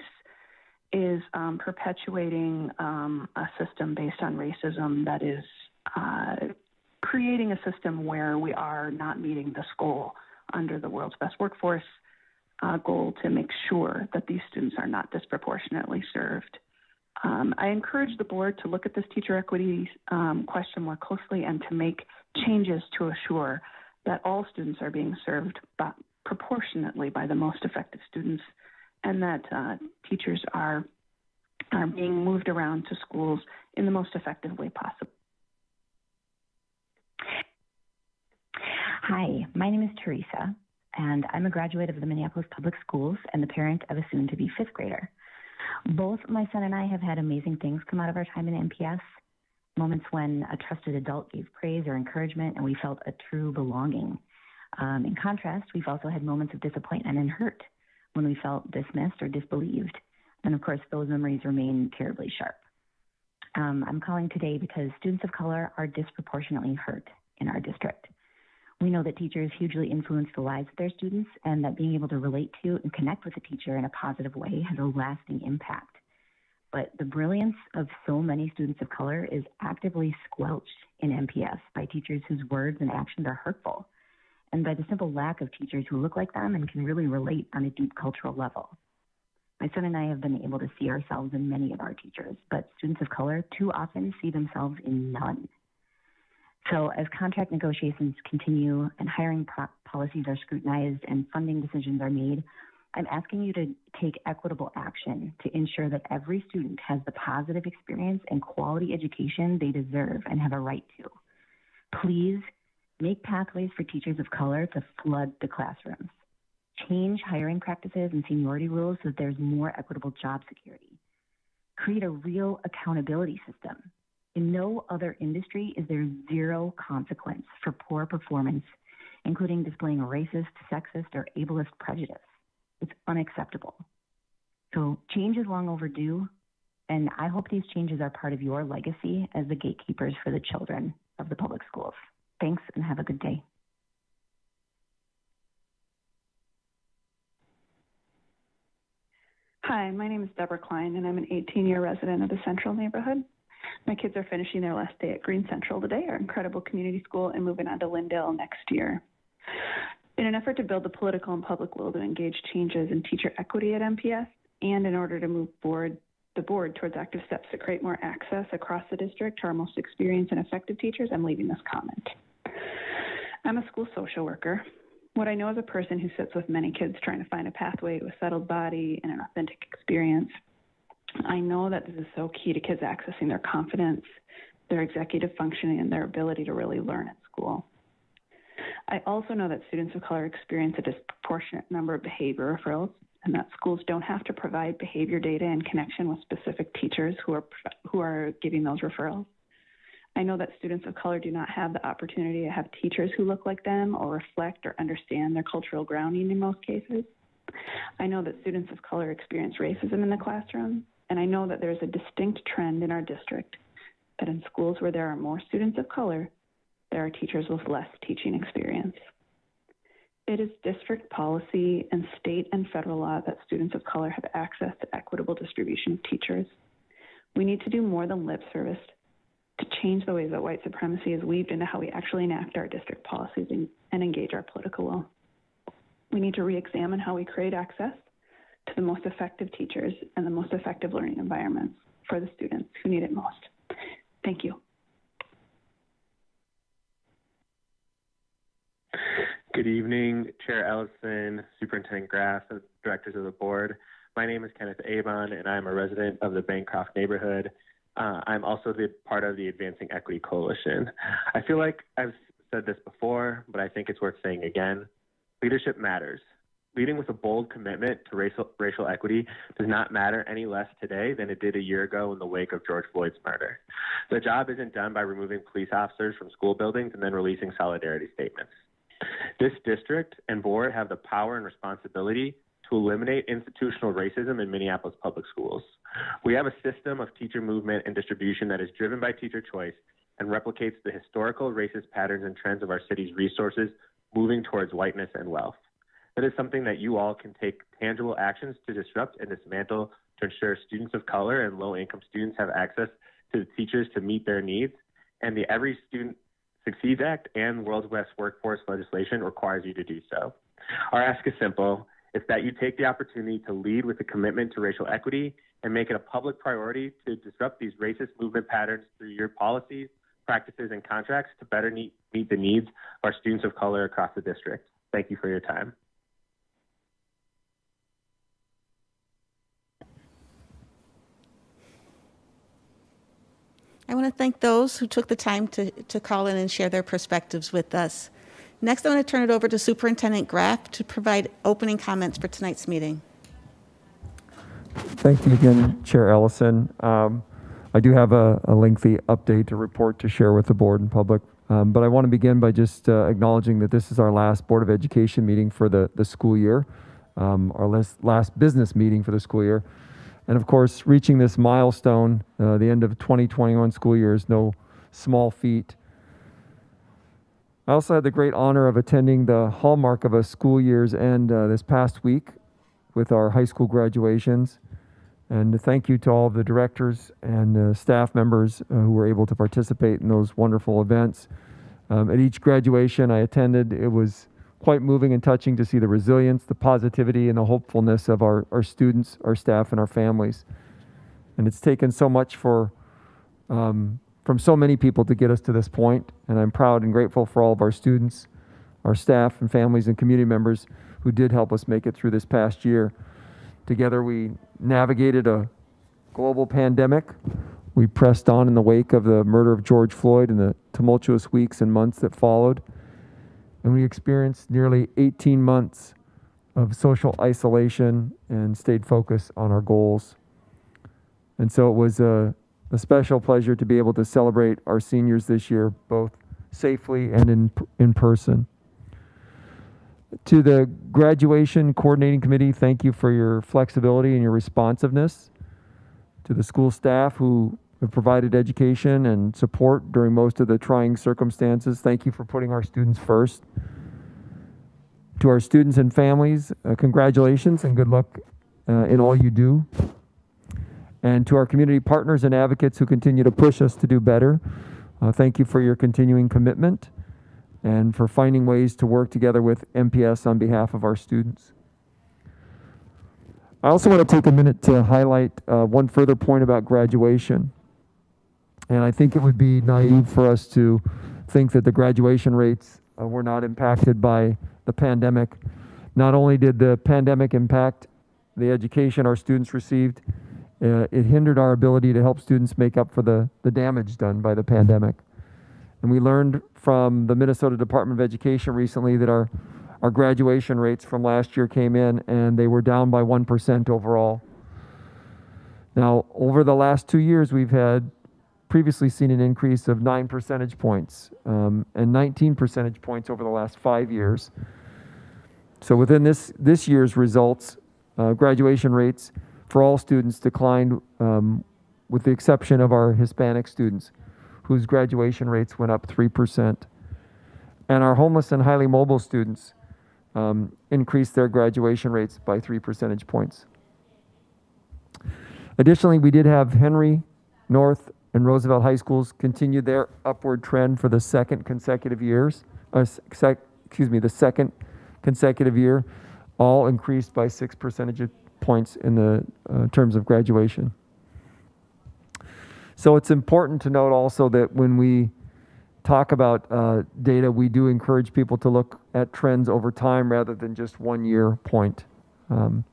is um, perpetuating um, a system based on racism that is uh, creating a system where we are not meeting this goal under the world's best workforce uh, goal to make sure that these students are not disproportionately served. Um, I encourage the board to look at this teacher equity um, question more closely and to make changes to assure that all students are being served by, proportionately by the most effective students and that uh, teachers are are being moved around to schools in the most effective way possible. Hi, my name is Teresa, and I'm a graduate of the Minneapolis Public Schools and the parent of a soon to be fifth grader. Both my son and I have had amazing things come out of our time in MPS moments when a trusted adult gave praise or encouragement and we felt a true belonging. Um, in contrast, we've also had moments of disappointment and hurt when we felt dismissed or disbelieved. And of course, those memories remain terribly sharp. Um, I'm calling today because students of color are disproportionately hurt in our district. We know that teachers hugely influence the lives of their students and that being able to relate to and connect with a teacher in a positive way has a lasting impact. But the brilliance of so many students of color is actively squelched in MPS by teachers whose words and actions are hurtful and by the simple lack of teachers who look like them and can really relate on a deep cultural level. My son and I have been able to see ourselves in many of our teachers, but students of color too often see themselves in none. So, as contract negotiations continue and hiring pro- policies are scrutinized and funding decisions are made, I'm asking you to take equitable action to ensure that every student has the positive experience and quality education they deserve and have a right to. Please Make pathways for teachers of color to flood the classrooms. Change hiring practices and seniority rules so that there's more equitable job security. Create a real accountability system. In no other industry is there zero consequence for poor performance, including displaying racist, sexist, or ableist prejudice. It's unacceptable. So change is long overdue, and I hope these changes are part of your legacy as the gatekeepers for the children of the public schools. Thanks and have a good day. Hi, my name is Deborah Klein, and I'm an 18 year resident of the Central neighborhood. My kids are finishing their last day at Green Central today, our incredible community school, and moving on to Lindale next year. In an effort to build the political and public will to engage changes in teacher equity at MPS, and in order to move board, the board towards active steps to create more access across the district to our most experienced and effective teachers, I'm leaving this comment. I'm a school social worker. What I know as a person who sits with many kids trying to find a pathway to a settled body and an authentic experience, I know that this is so key to kids accessing their confidence, their executive functioning, and their ability to really learn at school. I also know that students of color experience a disproportionate number of behavior referrals and that schools don't have to provide behavior data in connection with specific teachers who are who are giving those referrals. I know that students of color do not have the opportunity to have teachers who look like them or reflect or understand their cultural grounding in most cases. I know that students of color experience racism in the classroom, and I know that there's a distinct trend in our district that in schools where there are more students of color, there are teachers with less teaching experience. It is district policy and state and federal law that students of color have access to equitable distribution of teachers. We need to do more than lip service to change the ways that white supremacy is weaved into how we actually enact our district policies and, engage our political will. We need to re examine how we create access to the most effective teachers and the most effective learning environments for the students who need it most. Thank you. Good evening, Chair Ellison, Superintendent Graff, and directors of the board. My name is Kenneth Avon, and I'm a resident of the Bancroft neighborhood. Uh, I'm also the part of the Advancing Equity Coalition. I feel like I've said this before, but I think it's worth saying again. Leadership matters. Leading with a bold commitment to racial, racial equity does not matter any less today than it did a year ago in the wake of George Floyd's murder. The job isn't done by removing police officers from school buildings and then releasing solidarity statements. This district and board have the power and responsibility to eliminate institutional racism in Minneapolis public schools. We have a system of teacher movement and distribution that is driven by teacher choice and replicates the historical racist patterns and trends of our city's resources moving towards whiteness and wealth. That is something that you all can take tangible actions to disrupt and dismantle to ensure students of color and low income students have access to the teachers to meet their needs. And the Every Student Succeeds Act and World's Best Workforce legislation requires you to do so. Our ask is simple. It's that you take the opportunity to lead with a commitment to racial equity and make it a public priority to disrupt these racist movement patterns through your policies, practices, and contracts to better meet, meet the needs of our students of color across the district. Thank you for your time. I want to thank those who took the time to, to call in and share their perspectives with us. Next, I want to turn it over to Superintendent Graff to provide opening comments for tonight's meeting. Thank you again, Chair Ellison. Um, I do have a, a, lengthy update to report to share with the board and public, um, but I want to begin by just uh, acknowledging that this is our last Board of Education meeting for the, the school year, um, our last, last business meeting for the school year. And of course, reaching this milestone, uh, the end of 2021 school year is no small feat. I also had the great honor of attending the hallmark of a school year's end uh, this past week with our high school graduations. And thank you to all the directors and uh, staff members uh, who were able to participate in those wonderful events. Um, at each graduation I attended, it was quite moving and touching to see the resilience, the positivity, and the hopefulness of our, our students, our staff, and our families. And it's taken so much for um, from so many people to get us to this point, and I'm proud and grateful for all of our students, our staff, and families and community members who did help us make it through this past year. Together, we navigated a global pandemic. We pressed on in the wake of the murder of George Floyd and the tumultuous weeks and months that followed. And we experienced nearly 18 months of social isolation and stayed focused on our goals. And so it was a, a special pleasure to be able to celebrate our seniors this year, both safely and in, in person. To the graduation coordinating committee, thank you for your flexibility and your responsiveness. To the school staff who have provided education and support during most of the trying circumstances, thank you for putting our students first. To our students and families, uh, congratulations and good luck uh, in all you do. And to our community partners and advocates who continue to push us to do better, uh, thank you for your continuing commitment and for finding ways to work together with MPS on behalf of our students. I also want to take a minute to highlight uh, one further point about graduation. And I think it would be naive for us to think that the graduation rates uh, were not impacted by the pandemic. Not only did the pandemic impact the education our students received, uh, it hindered our ability to help students make up for the, the damage done by the pandemic. And we learned from the Minnesota Department of Education recently that our, our graduation rates from last year came in and they were down by 1% overall. Now, over the last two years, we've had previously seen an increase of 9 percentage points um, and 19 percentage points over the last five years. So within this, this year's results, uh, graduation rates for all students declined um, with the exception of our Hispanic students, whose graduation rates went up 3%. And our homeless and highly mobile students um, increased their graduation rates by 3 percentage points. Additionally, we did have Henry, North, and Roosevelt High Schools continued their upward trend for the second consecutive years, uh, sec, excuse me, the second consecutive year, all increased by 6 percentage points in the uh, terms of graduation. So it's important to note also that when we talk about uh, data, we do encourage people to look at trends over time rather than just one year point. Um,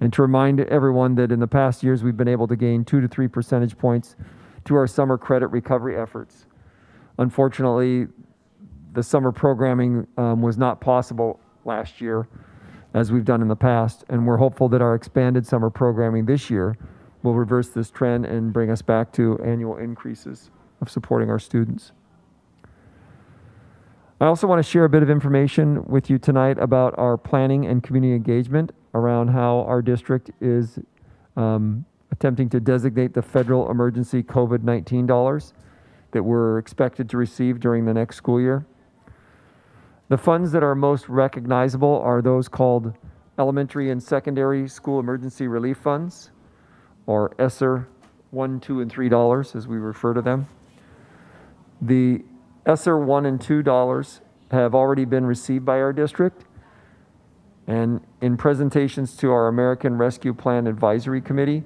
and to remind everyone that in the past years, we've been able to gain two to three percentage points to our summer credit recovery efforts. Unfortunately, the summer programming um, was not possible last year as we've done in the past. And we're hopeful that our expanded summer programming this year will reverse this trend and bring us back to annual increases of supporting our students. I also want to share a bit of information with you tonight about our planning and community engagement around how our district is um, attempting to designate the federal emergency COVID 19 dollars that we're expected to receive during the next school year. The funds that are most recognizable are those called Elementary and Secondary School Emergency Relief Funds, or ESSER 1, 2, and 3 dollars as we refer to them. The ESSER 1 and 2 dollars have already been received by our district. And in presentations to our American Rescue Plan Advisory Committee,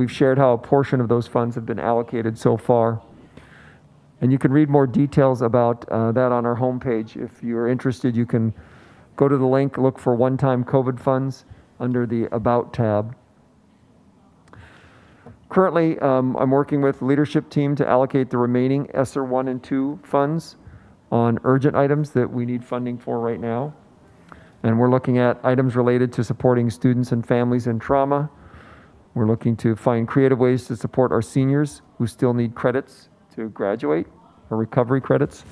we've shared how a portion of those funds have been allocated so far. And you can read more details about uh, that on our homepage. If you're interested, you can go to the link, look for one time COVID funds under the About tab. Currently, um, I'm working with the leadership team to allocate the remaining ESSER 1 and 2 funds on urgent items that we need funding for right now. And we're looking at items related to supporting students and families in trauma. We're looking to find creative ways to support our seniors who still need credits to graduate or recovery credits.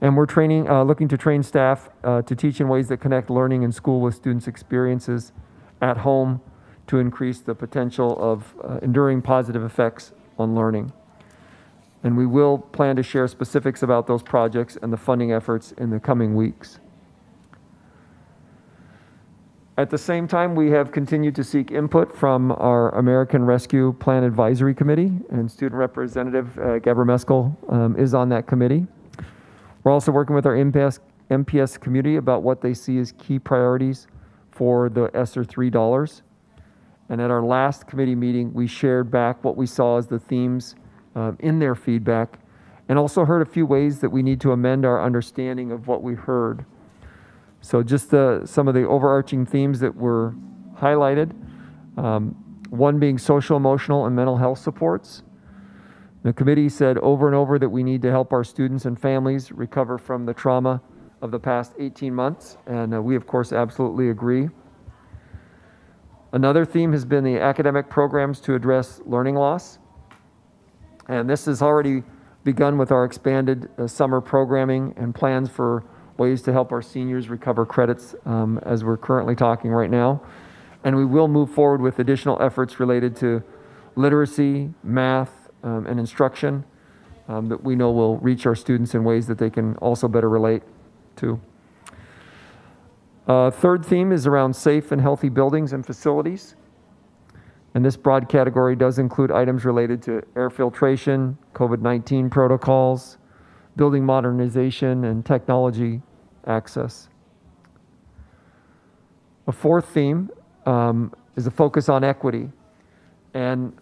And we're training, uh, looking to train staff uh, to teach in ways that connect learning in school with students' experiences at home to increase the potential of uh, enduring positive effects on learning. And we will plan to share specifics about those projects and the funding efforts in the coming weeks. At the same time, we have continued to seek input from our American Rescue Plan Advisory Committee, and Student Representative uh, Gabor Meskel um, is on that committee. We're also working with our MPS, MPS community about what they see as key priorities for the ESSER $3. And at our last committee meeting, we shared back what we saw as the themes um, in their feedback and also heard a few ways that we need to amend our understanding of what we heard. So just the, some of the overarching themes that were highlighted. Um, one being social, emotional, and mental health supports. The committee said over and over that we need to help our students and families recover from the trauma of the past 18 months, and uh, we, of course, absolutely agree. Another theme has been the academic programs to address learning loss. And this has already begun with our expanded uh, summer programming and plans for ways to help our seniors recover credits um, as we're currently talking right now. And we will move forward with additional efforts related to literacy, math, um, and instruction um, that we know will reach our students in ways that they can also better relate to. Uh, third theme is around safe and healthy buildings and facilities. And this broad category does include items related to air filtration, COVID 19 protocols, building modernization, and technology access. A fourth theme um, is a focus on equity. And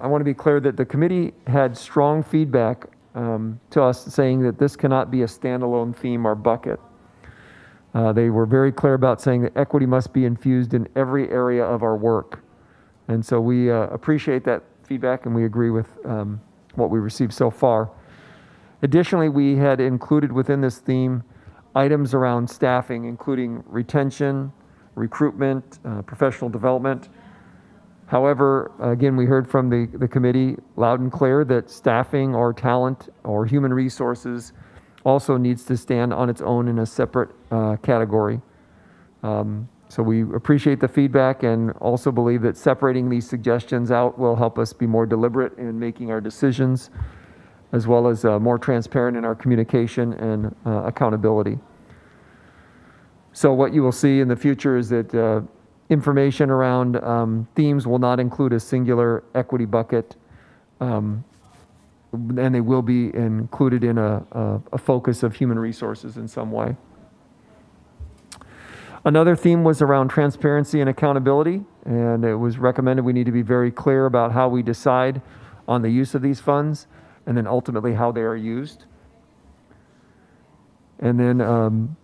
I want to be clear that the committee had strong feedback um, to us saying that this cannot be a standalone theme or bucket. Uh, they were very clear about saying that equity must be infused in every area of our work. And so we uh, appreciate that feedback and we agree with um, what we received so far. Additionally, we had included within this theme items around staffing, including retention, recruitment, uh, professional development. However, again, we heard from the, the committee loud and clear that staffing or talent or human resources also needs to stand on its own in a separate uh, category. Um, so we appreciate the feedback and also believe that separating these suggestions out will help us be more deliberate in making our decisions, as well as uh, more transparent in our communication and uh, accountability. So what you will see in the future is that uh, information around um, themes will not include a singular equity bucket. Um, and they will be included in a, a, a focus of human resources in some way. Another theme was around transparency and accountability, and it was recommended we need to be very clear about how we decide on the use of these funds and then ultimately how they are used. And then um,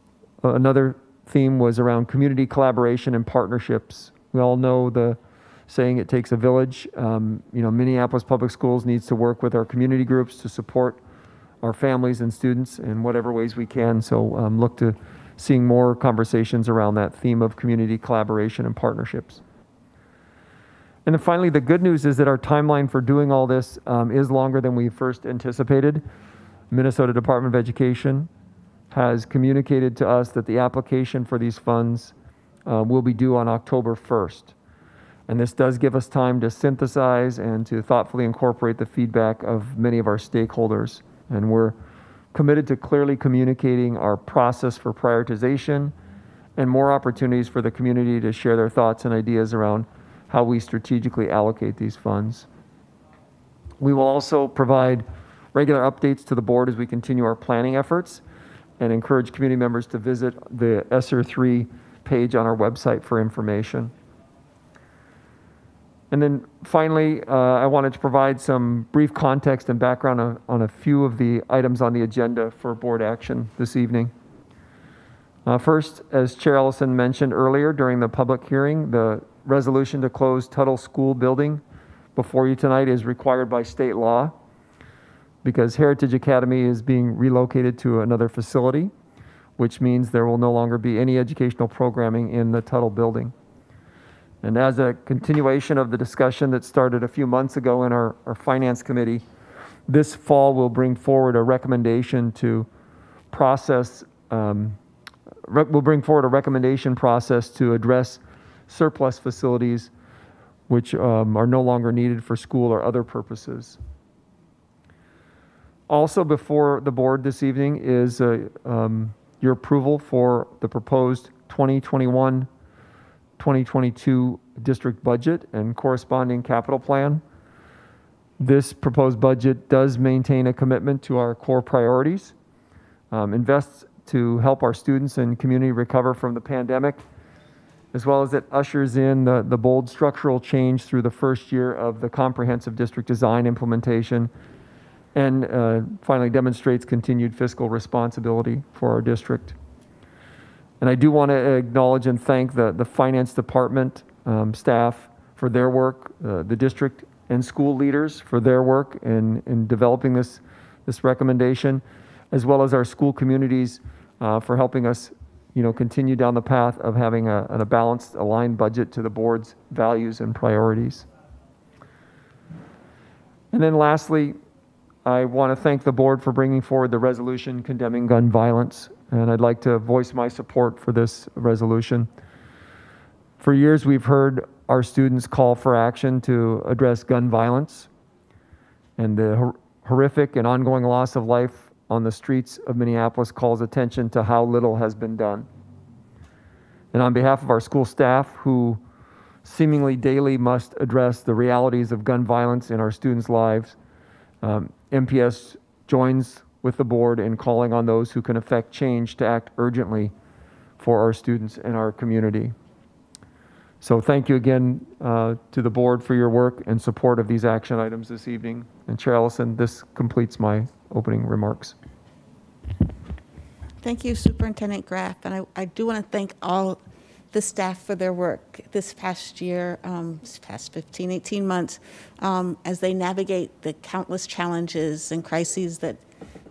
another theme was around community collaboration and partnerships. We all know the saying it takes a village. Um, you know, Minneapolis Public Schools needs to work with our community groups to support our families and students in whatever ways we can. So um, look to seeing more conversations around that theme of community collaboration and partnerships. And then finally, the good news is that our timeline for doing all this um, is longer than we first anticipated. Minnesota Department of Education has communicated to us that the application for these funds uh, will be due on October 1st. And this does give us time to synthesize and to thoughtfully incorporate the feedback of many of our stakeholders. And we're committed to clearly communicating our process for prioritization and more opportunities for the community to share their thoughts and ideas around how we strategically allocate these funds. We will also provide regular updates to the board as we continue our planning efforts and encourage community members to visit the ESSER 3 page on our website for information. And then finally, uh, I wanted to provide some brief context and background on, on, a few of the items on the agenda for board action this evening. Uh, first, as Chair Ellison mentioned earlier during the public hearing, the resolution to close Tuttle School building before you tonight is required by state law because Heritage Academy is being relocated to another facility, which means there will no longer be any educational programming in the Tuttle building. And as a continuation of the discussion that started a few months ago in our, our Finance Committee, this fall we'll bring forward a recommendation to process, um, re- we'll bring forward a recommendation process to address surplus facilities which um, are no longer needed for school or other purposes. Also, before the board this evening is uh, um, your approval for the proposed 2021 2022 district budget and corresponding capital plan. This proposed budget does maintain a commitment to our core priorities, um, invests to help our students and community recover from the pandemic, as well as it ushers in the, the bold structural change through the first year of the comprehensive district design implementation, and uh, finally demonstrates continued fiscal responsibility for our district. And I do want to acknowledge and thank the, the finance department um, staff for their work, uh, the district and school leaders for their work in, in developing this, this recommendation, as well as our school communities uh, for helping us, you know, continue down the path of having a, a balanced, aligned budget to the board's values and priorities. And then lastly, I want to thank the board for bringing forward the resolution condemning gun violence, and I'd like to voice my support for this resolution. For years, we've heard our students call for action to address gun violence and the hor- horrific and ongoing loss of life on the streets of Minneapolis calls attention to how little has been done. And on behalf of our school staff, who seemingly daily must address the realities of gun violence in our students' lives, um, MPS joins with the board in calling on those who can affect change to act urgently for our students and our community. So thank you again uh, to the board for your work and support of these action items this evening. And Chair Ellison, this completes my opening remarks. Thank you, Superintendent Graff. And I, I do want to thank all the staff for their work this past year, um, this past 15, 18 months, um, as they navigate the countless challenges and crises that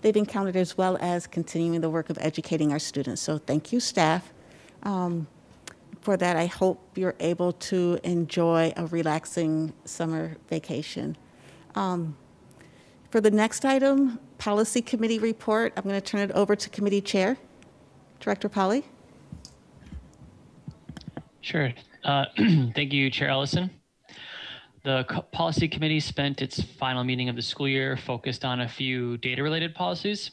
they've encountered, as well as continuing the work of educating our students. So thank you, staff. Um, for that, I hope you're able to enjoy a relaxing summer vacation. Um, for the next item, Policy Committee report, I'm going to turn it over to Committee Chair, Director Pauly. Sure. Uh, <clears throat> thank you, Chair Ellison. The Policy Committee spent its final meeting of the school year focused on a few data related policies.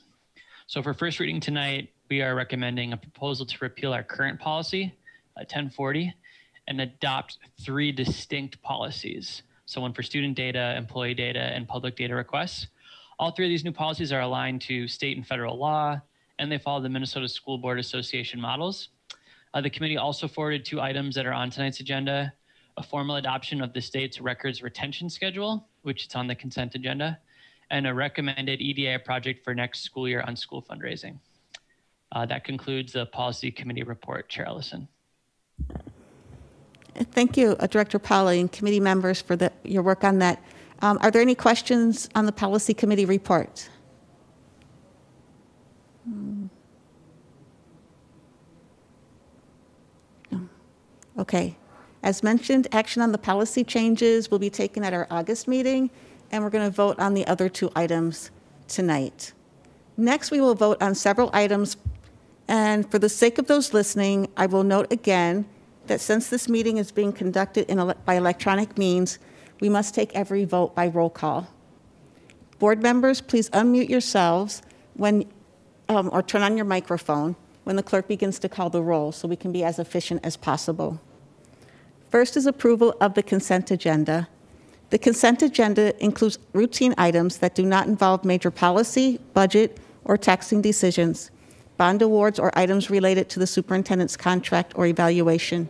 So, for first reading tonight, we are recommending a proposal to repeal our current policy, uh, 1040, and adopt three distinct policies. So, one for student data, employee data, and public data requests. All three of these new policies are aligned to state and federal law, and they follow the Minnesota School Board Association models. Uh, the committee also forwarded two items that are on tonight's agenda a formal adoption of the state's records retention schedule, which is on the consent agenda, and a recommended EDIA project for next school year on school fundraising. Uh, that concludes the policy committee report, Chair Ellison. Thank you, uh, Director Pauly and committee members for the, your work on that. Um, are there any questions on the policy committee report? Hmm. No. Okay. As mentioned, action on the policy changes will be taken at our August meeting, and we're going to vote on the other two items tonight. Next, we will vote on several items, and for the sake of those listening, I will note again that since this meeting is being conducted in, by electronic means, we must take every vote by roll call. Board members, please unmute yourselves when, um, or turn on your microphone when the clerk begins to call the roll so we can be as efficient as possible. First is approval of the consent agenda. The consent agenda includes routine items that do not involve major policy, budget, or taxing decisions, bond awards, or items related to the superintendent's contract or evaluation.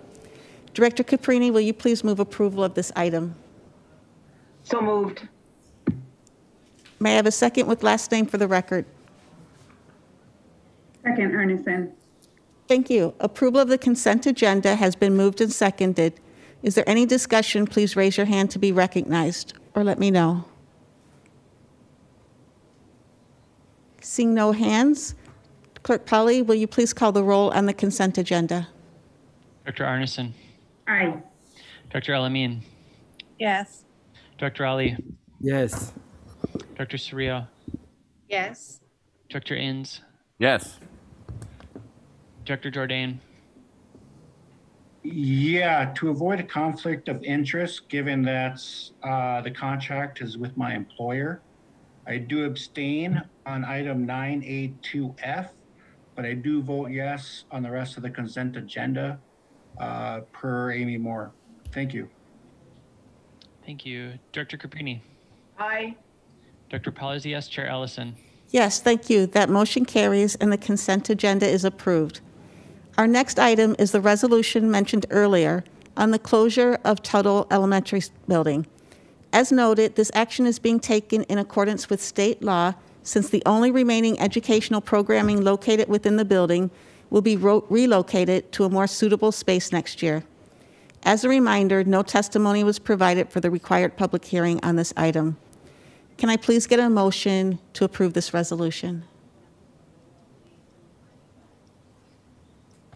Director Caprini, will you please move approval of this item? So moved. May I have a second with last name for the record? Second, Arneson. Thank you. Approval of the consent agenda has been moved and seconded. Is there any discussion? Please raise your hand to be recognized or let me know. Seeing no hands, Clerk Pauly, will you please call the roll on the consent agenda? Director Arneson. Aye. Dr. El-Amin. Yes. Dr. Ali. Yes. Dr. Cerrillo. Yes. Dr. Inz. Yes. Dr. Jourdain. Yeah, to avoid a conflict of interest, given that uh, the contract is with my employer, I do abstain on item 9A2F, but I do vote yes on the rest of the consent agenda uh, per Amy Moore. Thank you. Thank you. Director Caprini. Aye. Dr. Polizzi, yes. Chair Ellison. Yes, thank you. That motion carries and the consent agenda is approved. Our next item is the resolution mentioned earlier on the closure of Tuttle Elementary Building. As noted, this action is being taken in accordance with state law since the only remaining educational programming located within the building will be ro- relocated to a more suitable space next year. As a reminder, no testimony was provided for the required public hearing on this item. Can I please get a motion to approve this resolution?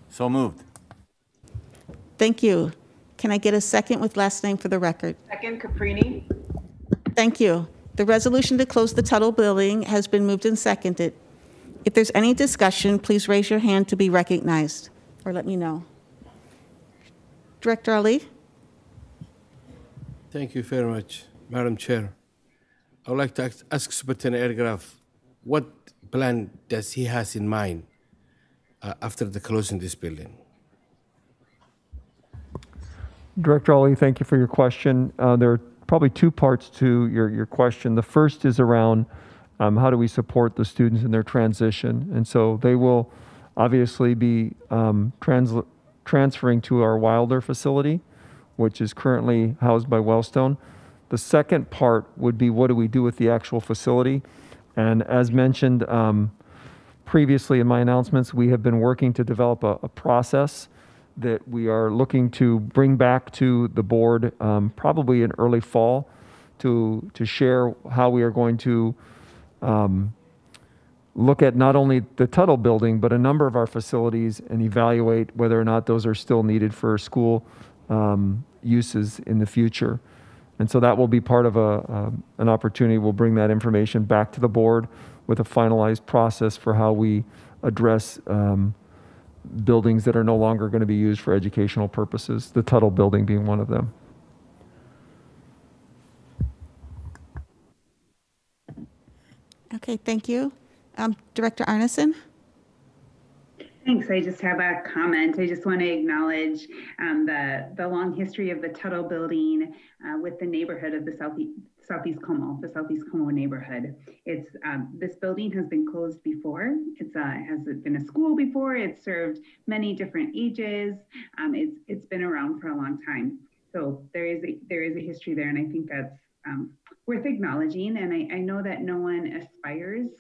So moved. Thank you. Can I get a second with last name for the record? Second, Caprini. Thank you. The resolution to close the Tuttle Building has been moved and seconded. If there's any discussion, please raise your hand to be recognized, or let me know. Director Ali? Thank you very much, Madam Chair. I would like to ask- ask Superintendent Ed Graff, what plan does he has in mind uh, after the closing this building? Director Ali, thank you for your question. Uh, There are probably two parts to your, your question. The first is around um, how do we support the students in their transition? And so they will obviously be um, transl- transferring to our Wilder facility, which is currently housed by Wellstone. The second part would be what do we do with the actual facility? And as mentioned um, previously in my announcements, we have been working to develop a, a process that we are looking to bring back to the board um, probably in early fall to, to share how we are going to um, look at not only the Tuttle building, but a number of our facilities and evaluate whether or not those are still needed for school um, uses in the future. And so that will be part of a, um, an opportunity. We'll bring that information back to the board with a finalized process for how we address um, buildings that are no longer going to be used for educational purposes, the Tuttle building being one of them. Okay, thank you. Um, Director Arneson? Thanks. I just have a comment. I just want to acknowledge um, the the long history of the Tuttle Building uh, with the neighborhood of the Southeast Southeast Como, the Southeast Como neighborhood. It's um, this building has been closed before. It's uh, has been a school before. It's served many different ages. Um, it's it's been around for a long time. So there is a there is a history there, and I think that's um, worth acknowledging. And I, I know that no one aspires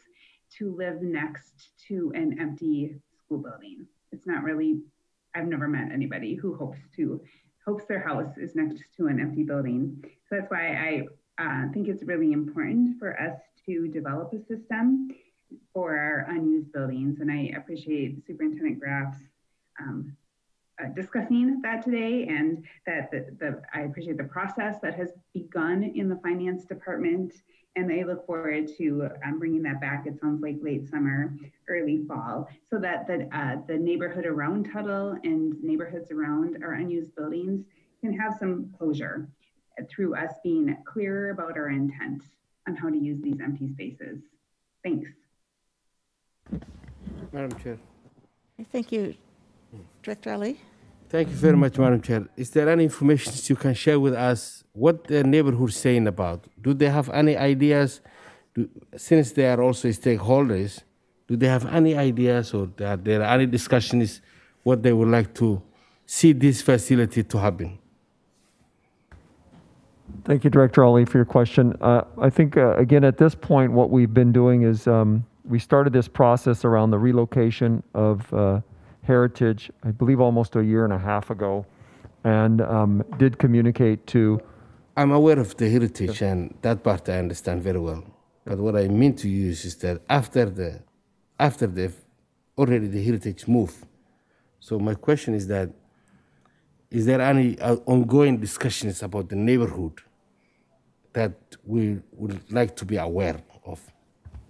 to live next to an empty school building. It's not really, I've never met anybody who hopes to, hopes their house is next to an empty building. So that's why I uh, think it's really important for us to develop a system for our unused buildings. And I appreciate Superintendent Graff's um, uh, discussing that today and that the, the, I appreciate the process that has begun in the finance department and I look forward to um, bringing that back. It sounds like late summer, early fall, so that the uh, the neighborhood around Tuttle and neighborhoods around our unused buildings can have some closure through us being clearer about our intent on how to use these empty spaces. Thanks. Madam Chair. Thank you. Director Ali? Thank you very much, Madam Chair. Is there any information you can share with us what the neighborhood saying about? Do they have any ideas? Do, since they are also stakeholders, do they have any ideas or are there any discussions what they would like to see this facility to happen? Thank you, Director Ali, for your question. Uh, I think, uh, again, at this point, what we've been doing is um, we started this process around the relocation of uh, Heritage, I believe almost a year and a half ago, and um, did communicate to. I'm aware of the heritage and that part I understand very well. But what I mean to use is that after the, after the, already the heritage move. So my question is that, is there any uh, ongoing discussions about the neighborhood that we would like to be aware of?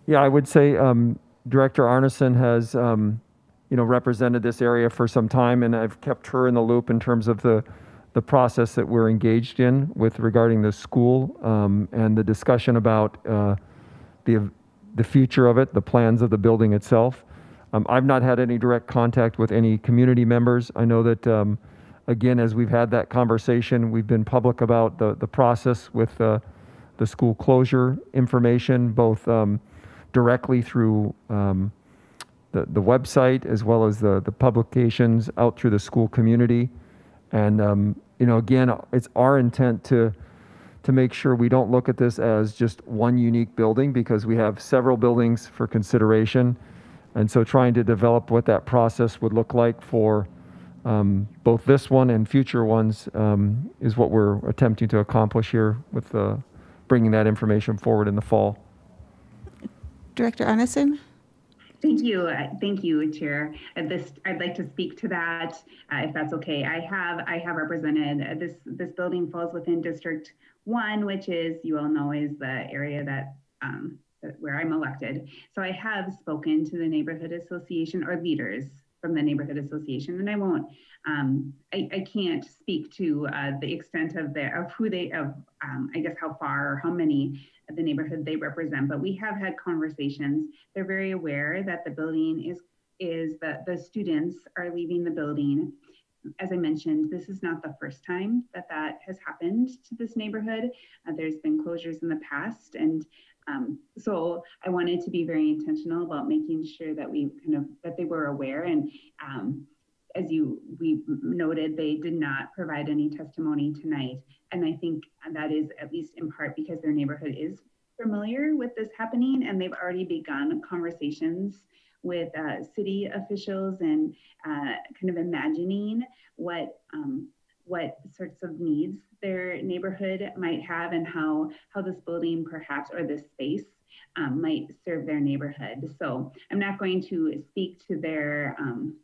Yeah, I would say um, Director Arneson has, um, you know, represented this area for some time, and I've kept her in the loop in terms of the the process that we're engaged in with regarding the school um, and the discussion about uh, the the future of it, the plans of the building itself. Um, I've not had any direct contact with any community members. I know that, um, again, as we've had that conversation, we've been public about the the process with uh, the school closure information, both um, directly through um, the, the website as well as the, the publications out through the school community. And, um, you know, again, it's our intent to, to make sure we don't look at this as just one unique building because we have several buildings for consideration. And so trying to develop what that process would look like for um, both this one and future ones um, is what we're attempting to accomplish here with uh, bringing that information forward in the fall. Director Arneson? Thank you. Uh, Thank you, Chair. At this, I'd like to speak to that, uh, if that's okay. I have, I have represented, uh, this, this building falls within District One, which is, you all know, is the area that, um, where I'm elected. So I have spoken to the neighborhood association or leaders from the neighborhood association, and I won't, um, I, I can't speak to, uh, the extent of their, of who they, of, um, I guess how far or how many the neighborhood they represent, but we have had conversations. They're very aware that the building is, is that the students are leaving the building. As I mentioned, this is not the first time that that has happened to this neighborhood. Uh, there's been closures in the past, and um, so I wanted to be very intentional about making sure that we kind of that they were aware. And um, as you we noted, they did not provide any testimony tonight, and I think that is at least in part because their neighborhood is familiar with this happening, and they've already begun conversations with uh, city officials and uh, kind of imagining what um, what sorts of needs their neighborhood might have and how how this building perhaps or this space um, might serve their neighborhood. So I'm not going to speak to their um,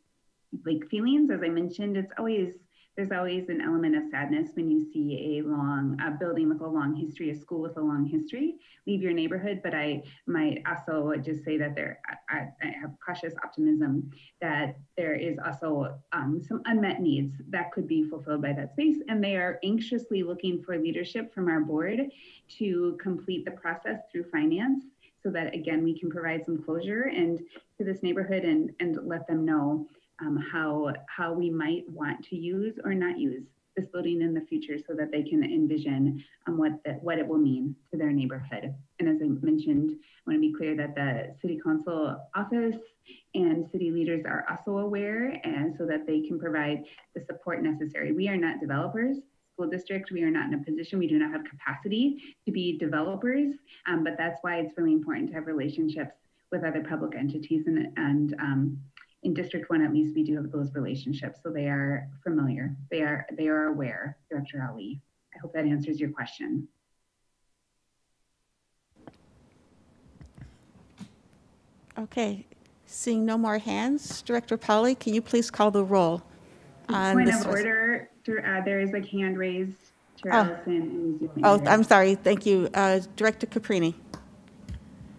like feelings. As I mentioned, it's always there's always an element of sadness when you see a long a building with a long history, a school with a long history leave your neighborhood. But I might also just say that there I, I have cautious optimism that there is also um, some unmet needs that could be fulfilled by that space, and they are anxiously looking for leadership from our board to complete the process through finance so that again we can provide some closure and to this neighborhood and and let them know um, how how we might want to use or not use this building in the future so that they can envision um, what the, what it will mean to their neighborhood. And as I mentioned, I want to be clear that the city council office and city leaders are also aware and so that they can provide the support necessary. We are not developers, school district, we are not in a position, we do not have capacity to be developers, um, but that's why it's really important to have relationships with other public entities and, and um, in District One, at least, we do have those relationships, so they are familiar. They are they are aware, Director Ali. I hope that answers your question. Okay, seeing no more hands, Director Pauly, can you please call the roll? Point this of order, uh, there is a hand raised, Oh. Ellison. and Zoom Oh. I'm sorry, thank you. Uh, Director Caprini.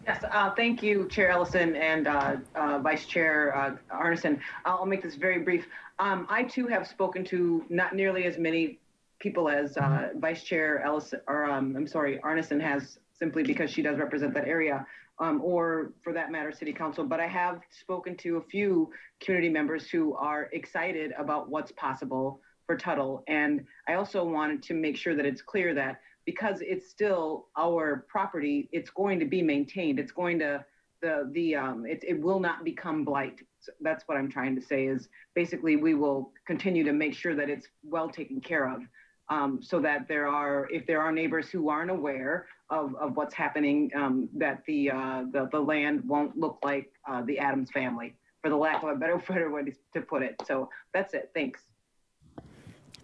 Yes, uh, thank you, Chair Ellison and uh, uh, Vice Chair uh, Arneson. I'll make this very brief. Um, I too have spoken to not nearly as many people as uh, Vice Chair Ellison, or um, I'm sorry, Arneson has, simply because she does represent that area, um, or for that matter, City Council. But I have spoken to a few community members who are excited about what's possible for Tuttle. And I also wanted to make sure that it's clear that because it's still our property, it's going to be maintained. It's going to the the um, it it will not become blight. So that's what I'm trying to say. Is basically we will continue to make sure that it's well taken care of, um, so that there are if there are neighbors who aren't aware of, of what's happening, um, that the, uh, the the land won't look like uh, the Addams family, for the lack of a better <laughs> better way to, put it. So that's it. Thanks.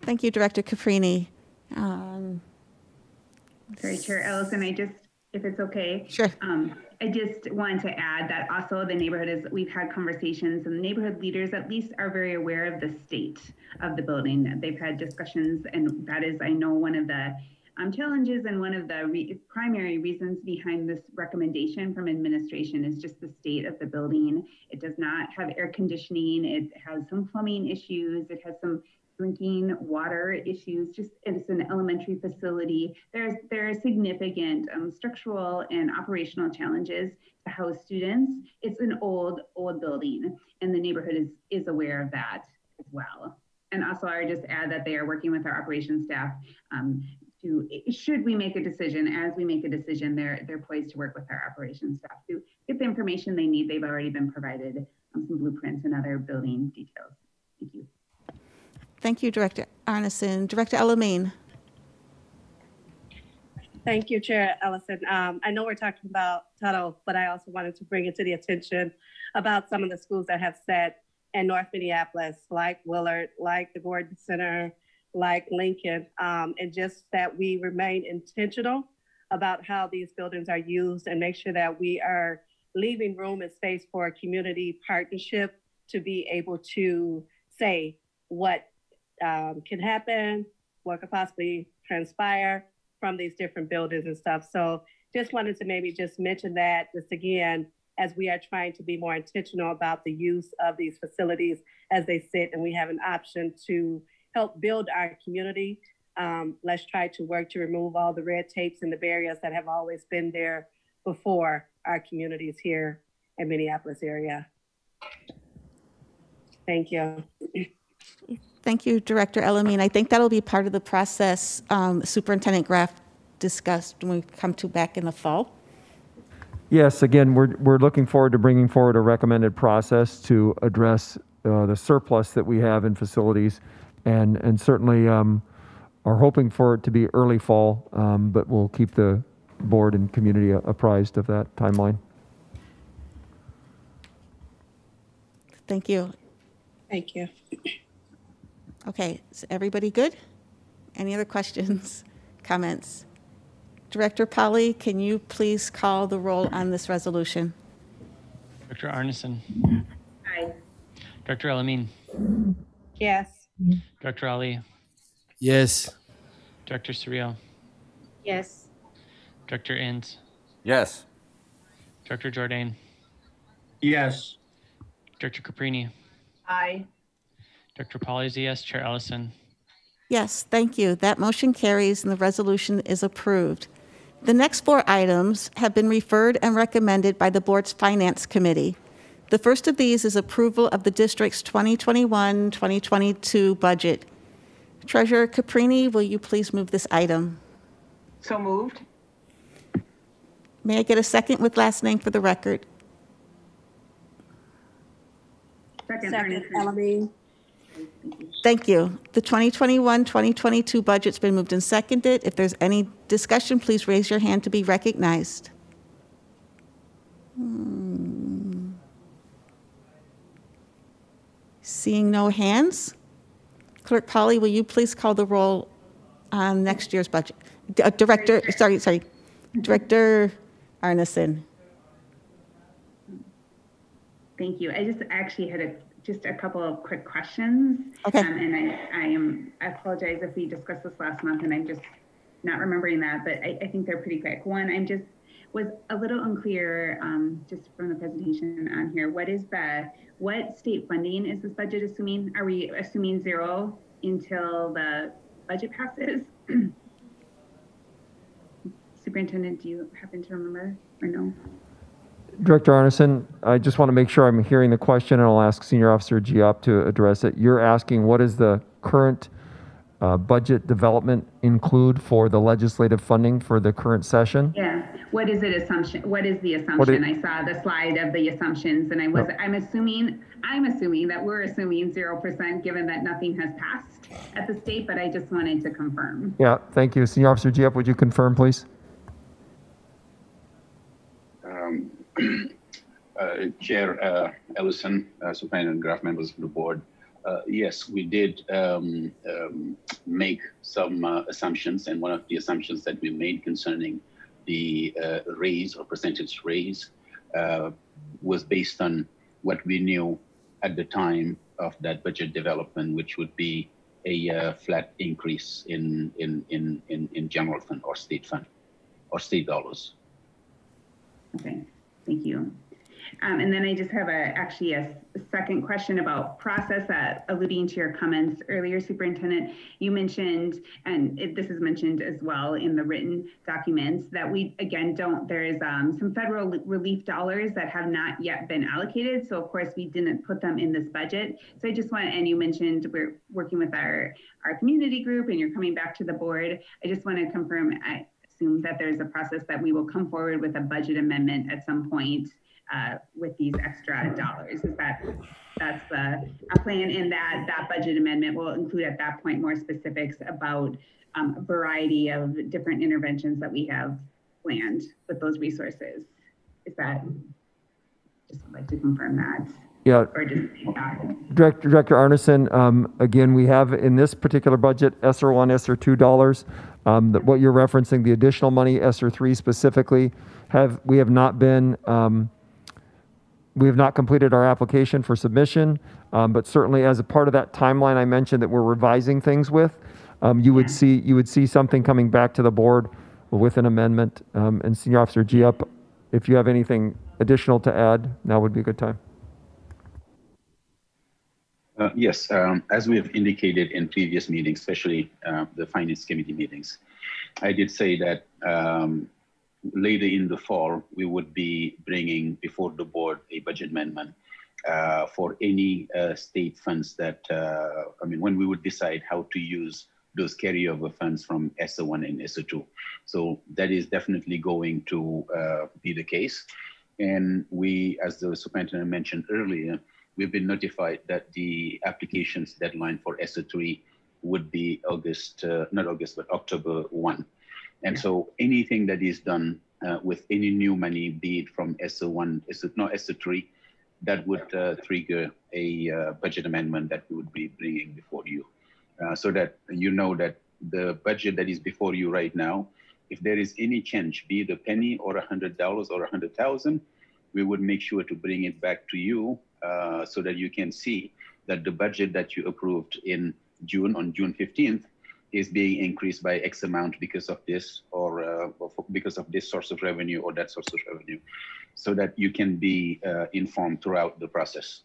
Thank you, Director Caprini. Um, Sorry, Chair Ellison, I just, if it's okay. Sure. Um, I just wanted to add that also the neighborhood is, we've had conversations and the neighborhood leaders at least are very aware of the state of the building. They've had discussions and that is, I know, one of the um, challenges and one of the re- primary reasons behind this recommendation from administration is just the state of the building. It does not have air conditioning. It has some plumbing issues. It has some drinking water issues. Just it's an elementary facility. There's there are significant um, structural and operational challenges to house students. It's an old old building, and the neighborhood is is aware of that as well. And also, I would just add that they are working with our operations staff um, to should we make a decision. As we make a decision, they're they're poised to work with our operations staff to get the information they need. They've already been provided um, some blueprints and other building details. Thank you. Thank you, Director Arneson. Director El-Amin. Thank you, Chair Ellison. Um, I know we're talking about Tuttle, but I also wanted to bring it to the attention about some of the schools that have set in North Minneapolis, like Willard, like the Gordon Center, like Lincoln, um, and just that we remain intentional about how these buildings are used and make sure that we are leaving room and space for a community partnership to be able to say what um, can happen, what could possibly transpire from these different buildings and stuff. So just wanted to maybe just mention that just again, as we are trying to be more intentional about the use of these facilities as they sit and we have an option to help build our community. Um, let's try to work to remove all the red tapes and the barriers that have always been there before our communities here in Minneapolis area. Thank you. <clears throat> Thank you, Director El-Amin. I think that'll be part of the process um, Superintendent Graff discussed when we come to back in the fall. Yes, again, we're, we're looking forward to bringing forward a recommended process to address uh, the surplus that we have in facilities and, and certainly um, are hoping for it to be early fall, um, but we'll keep the board and community apprised of that timeline. Thank you. Thank you. Okay, is everybody good? Any other questions, <laughs> comments? Director Pauly, can you please call the roll on this resolution? Director Arneson. Aye. Director El-Amin. Yes. Director Ali. Yes. Director Cerrillo. Yes. Director Inz. Yes. Director Jourdain. Yes. Director Caprini. Aye. Dr. Pauly is yes. Chair Ellison. Yes, thank you. That motion carries and the resolution is approved. The next four items have been referred and recommended by the board's Finance Committee. The first of these is approval of the district's 2021-2022 budget. Treasurer Caprini, will you please move this item? So moved. May I get a second with last name for the record? Second, Second, El-Amin. Thank you. The 2021-2022 budget's been moved and seconded. If there's any discussion, please raise your hand to be recognized. Hmm. Seeing no hands, Clerk Pauly, will you please call the roll on next year's budget? D- uh, Director, sorry, sorry, Director Arneson. Thank you. I just actually had a, just a couple of quick questions. Okay. Um, and I, I am, I apologize if we discussed this last month and I'm just not remembering that, but I, I think they're pretty quick. One, I'm just, was a little unclear, um, just from the presentation on here. What is the, what state funding is this budget assuming? Are we assuming zero until the budget passes? <clears throat> Superintendent, do you happen to remember or no? Director Arneson, I just want to make sure I'm hearing the question, and I'll ask Senior Officer Diop to address it. You're asking what is the current uh, budget development include for the legislative funding for the current session? Yeah, what is it assumption, what is the assumption? is- I saw the slide of the assumptions and I was, I'm assuming, I'm assuming that we're assuming zero percent given that nothing has passed at the state, but I just wanted to confirm. Yeah, thank you. Senior Officer Diop, would you confirm, please? Um, uh, Chair uh, Ellison, uh, Superintendent Graff, members of the board. Uh, yes, we did um, um, make some uh, assumptions, and one of the assumptions that we made concerning the uh, raise or percentage raise uh, was based on what we knew at the time of that budget development, which would be a uh, flat increase in, in, in, in, in general fund or state fund or state dollars. Okay, thank you. Um, and then I just have a, actually a second question about process, uh, alluding to your comments earlier, Superintendent. You mentioned, and it, this is mentioned as well in the written documents, that we, again, don't, there is um, some federal relief dollars that have not yet been allocated. So of course, we didn't put them in this budget. So I just want, and you mentioned we're working with our, our community group and you're coming back to the board. I just want to confirm, I assume that there's a process that we will come forward with a budget amendment at some point uh, with these extra dollars. Is that, that's the a plan in that, that budget amendment will include at that point more specifics about um, a variety of different interventions that we have planned with those resources. Is that, just would like to confirm that. Yeah. Or just say. Director, Director Arneson, um, again, we have in this particular budget, ESSER 1, SR2 dollars. Um, that what you're referencing, the additional money, ESSER three specifically, have, we have not been, um, we have not completed our application for submission, um, but certainly as a part of that timeline I mentioned that we're revising things with, um, you would see you would see something coming back to the board with an amendment. Um, and Senior Officer Diop, if you have anything additional to add, now would be a good time. Uh, yes, um, as we have indicated in previous meetings, especially uh, the Finance Committee meetings, I did say that um, later in the fall, we would be bringing before the board a budget amendment uh, for any uh, state funds that, uh, I mean, when we would decide how to use those carryover funds from ESSER 1 and ESSER 2. So that is definitely going to uh, be the case. And we, as the superintendent mentioned earlier, we've been notified that the applications deadline for ESSER 3 would be August, uh, not August, but October 1. And so anything that is done uh, with any new money, be it from ESSER 1, ESSER, no, ESSER 3, that would uh, trigger a uh, budget amendment that we would be bringing before you. Uh, so that you know that the budget that is before you right now, if there is any change, be it a penny or a hundred dollars or a hundred thousand, we would make sure to bring it back to you uh, so that you can see that the budget that you approved in June on June 15th is being increased by X amount because of this or, uh, because of this source of revenue or that source of revenue, so that you can be uh, informed throughout the process.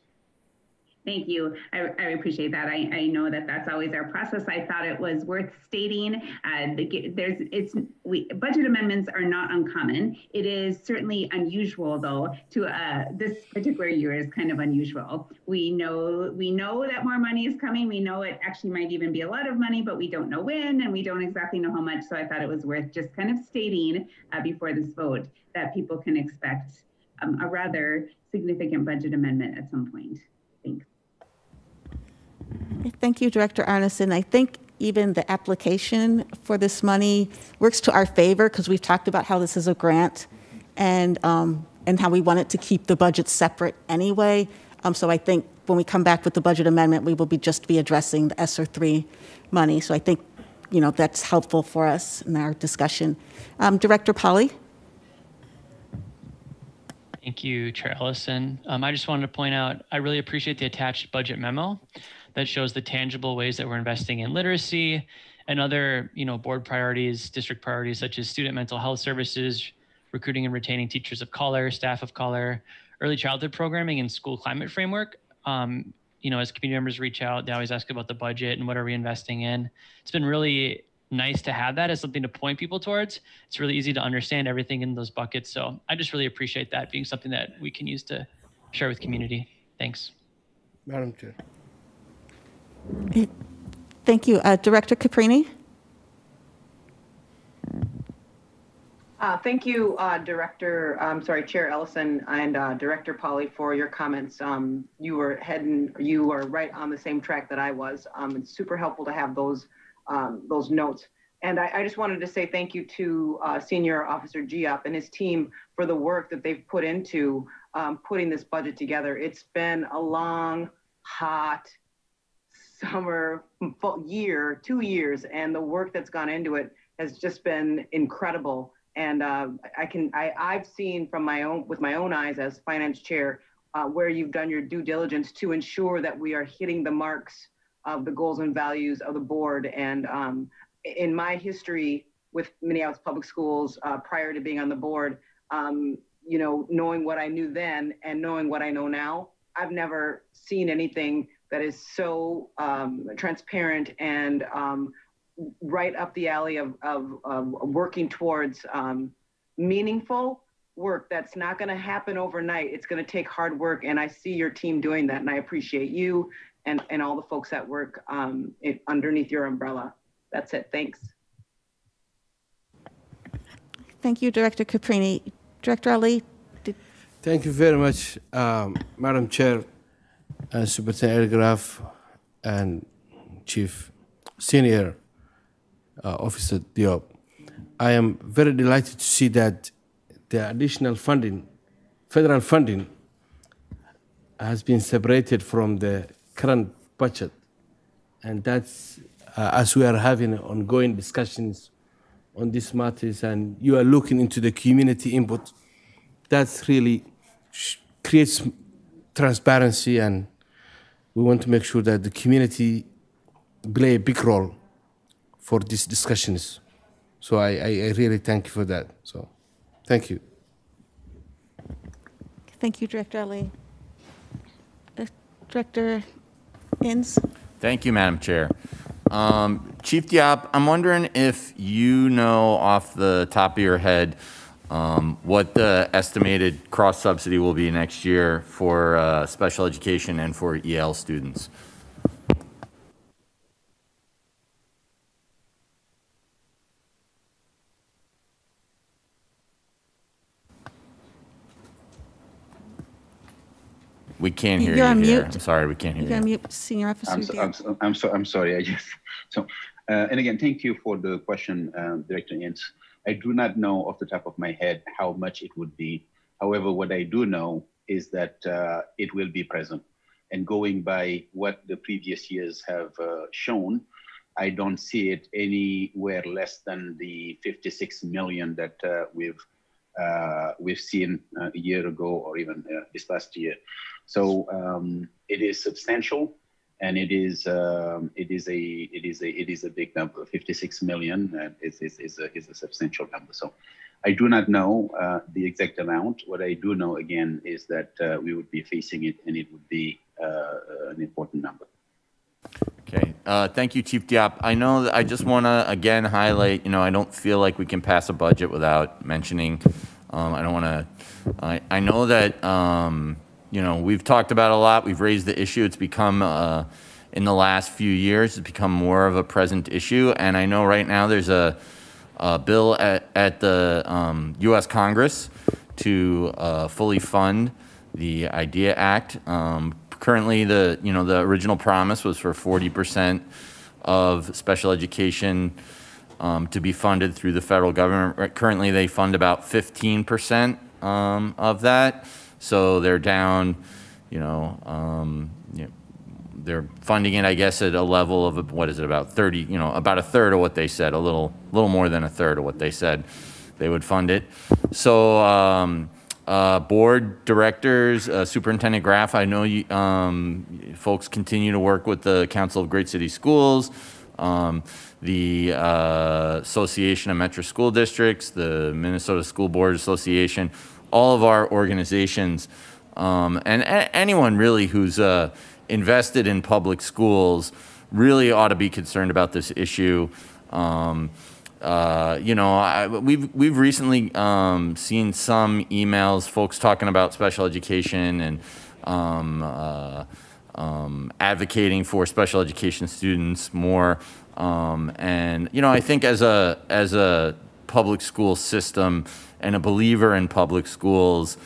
Thank you. I, I appreciate that. I, I know that that's always our process. I thought it was worth stating. Uh, the, there's it's we budget amendments are not uncommon. It is certainly unusual though. To uh, this particular year is kind of unusual. We know we know that more money is coming. We know it actually might even be a lot of money, but we don't know when and we don't exactly know how much. So I thought it was worth just kind of stating uh, before this vote that people can expect um, a rather significant budget amendment at some point. Thanks. Thank you, Director Arneson. I think even the application for this money works to our favor because we've talked about how this is a grant and, um, and how we wanted to keep the budget separate anyway. Um, so I think when we come back with the budget amendment, we will be just be addressing the ESSER 3 money. So I think, you know, that's helpful for us in our discussion. Um, Director Pauly? Thank you, Chair Ellison. Um, I just wanted to point out, I really appreciate the attached budget memo that shows the tangible ways that we're investing in literacy and other, you know, board priorities, district priorities such as student mental health services, recruiting and retaining teachers of color, staff of color, early childhood programming, and school climate framework. Um, you know, as community members reach out, they always ask about the budget and what are we investing in. It's been really nice to have that as something to point people towards. It's really easy to understand everything in those buckets. So I just really appreciate that being something that we can use to share with community. Thanks. Madam Chair. Thank you. Uh, Director Caprini? Uh, thank you, uh, Director, I'm sorry, Chair Ellison and uh, Director Pauly for your comments. Um, you were heading, you are right on the same track that I was. Um, it's super helpful to have those um, those notes. And I, I, just wanted to say thank you to uh, Senior Officer Diop and his team for the work that they've put into um, putting this budget together. It's been a long, hot summer full year, two years, and the work that's gone into it has just been incredible. And uh, I can, I, I've seen from my own, with my own eyes as finance chair, uh, where you've done your due diligence to ensure that we are hitting the marks of the goals and values of the board. And um, in my history with Minneapolis Public Schools uh, prior to being on the board, um, you know, knowing what I knew then and knowing what I know now, I've never seen anything that is so um, transparent and um, right up the alley of, of, of working towards um, meaningful work that's not going to happen overnight. It's going to take hard work. And I see your team doing that. And I appreciate you and, and all the folks that work um, it, underneath your umbrella. That's it. Thanks. Thank you, Director Caprini. Director Ali. Did... Thank you very much, um, Madam Chair, and Superintendent Graff, and Chief Senior uh, Officer Diop. I am very delighted to see that the additional funding, federal funding, has been separated from the current budget. And that's uh, as we are having ongoing discussions on these matters and you are looking into the community input, that really creates transparency and we want to make sure that the community play a big role for these discussions. So I, I, I really thank you for that. So thank you. Thank you, Director Ali. Uh, Director Inz? Thank you, Madam Chair. Um, Chief Diop, I'm wondering if you know off the top of your head um, what the estimated cross subsidy will be next year for uh, special education and for EL students. We can't hear You're you on here. mute. I'm sorry, we can't hear You're you. on mute, Senior Officer I'm, so, Diop. I'm, so, I'm, so, I'm sorry. I just <laughs> so uh, and again, thank you for the question, um, Director Inz. I do not know off the top of my head how much it would be. However, what I do know is that uh, it will be present. And going by what the previous years have uh, shown, I don't see it anywhere less than the 56 million that uh, we've uh, we've seen uh, a year ago or even uh, this last year. So um, it is substantial, and it is um, it is a it is a it is a big number. 56 million uh, is, is, is, a, is a substantial number. So I do not know uh, the exact amount. What I do know again is that uh, we would be facing it, and it would be uh, an important number. Okay, uh, thank you, Chief Diop. I know that I just want to again highlight, you know, I don't feel like we can pass a budget without mentioning, um, I don't want to, I, I know that, um, you know, we've talked about a lot, we've raised the issue, it's become, uh, in the last few years, it's become more of a present issue, and I know right now there's a, a bill at, at the um, U.S. Congress to uh, fully fund the IDEA Act. Um, currently, the you know the original promise was for 40% of special education um, to be funded through the federal government. Currently, they fund about 15% um, of that, so they're down. You know, um, you know, they're funding it, I guess, at a level of what is it about 30, you know, about a third of what they said, a little, little more than a third of what they said they would fund it. So, um, uh, board directors, uh, Superintendent Graff, I know you, um, folks continue to work with the Council of Great City Schools, um, the uh, Association of Metro School Districts, the Minnesota School Board Association, all of our organizations, um, and a- anyone really who's uh, invested in public schools really ought to be concerned about this issue. Um, uh, you know, I, we've we've recently um, seen some emails, folks talking about special education and um, uh, um, advocating for special education students more. Um, and you know, I think as a as a public school system and a believer in public schools,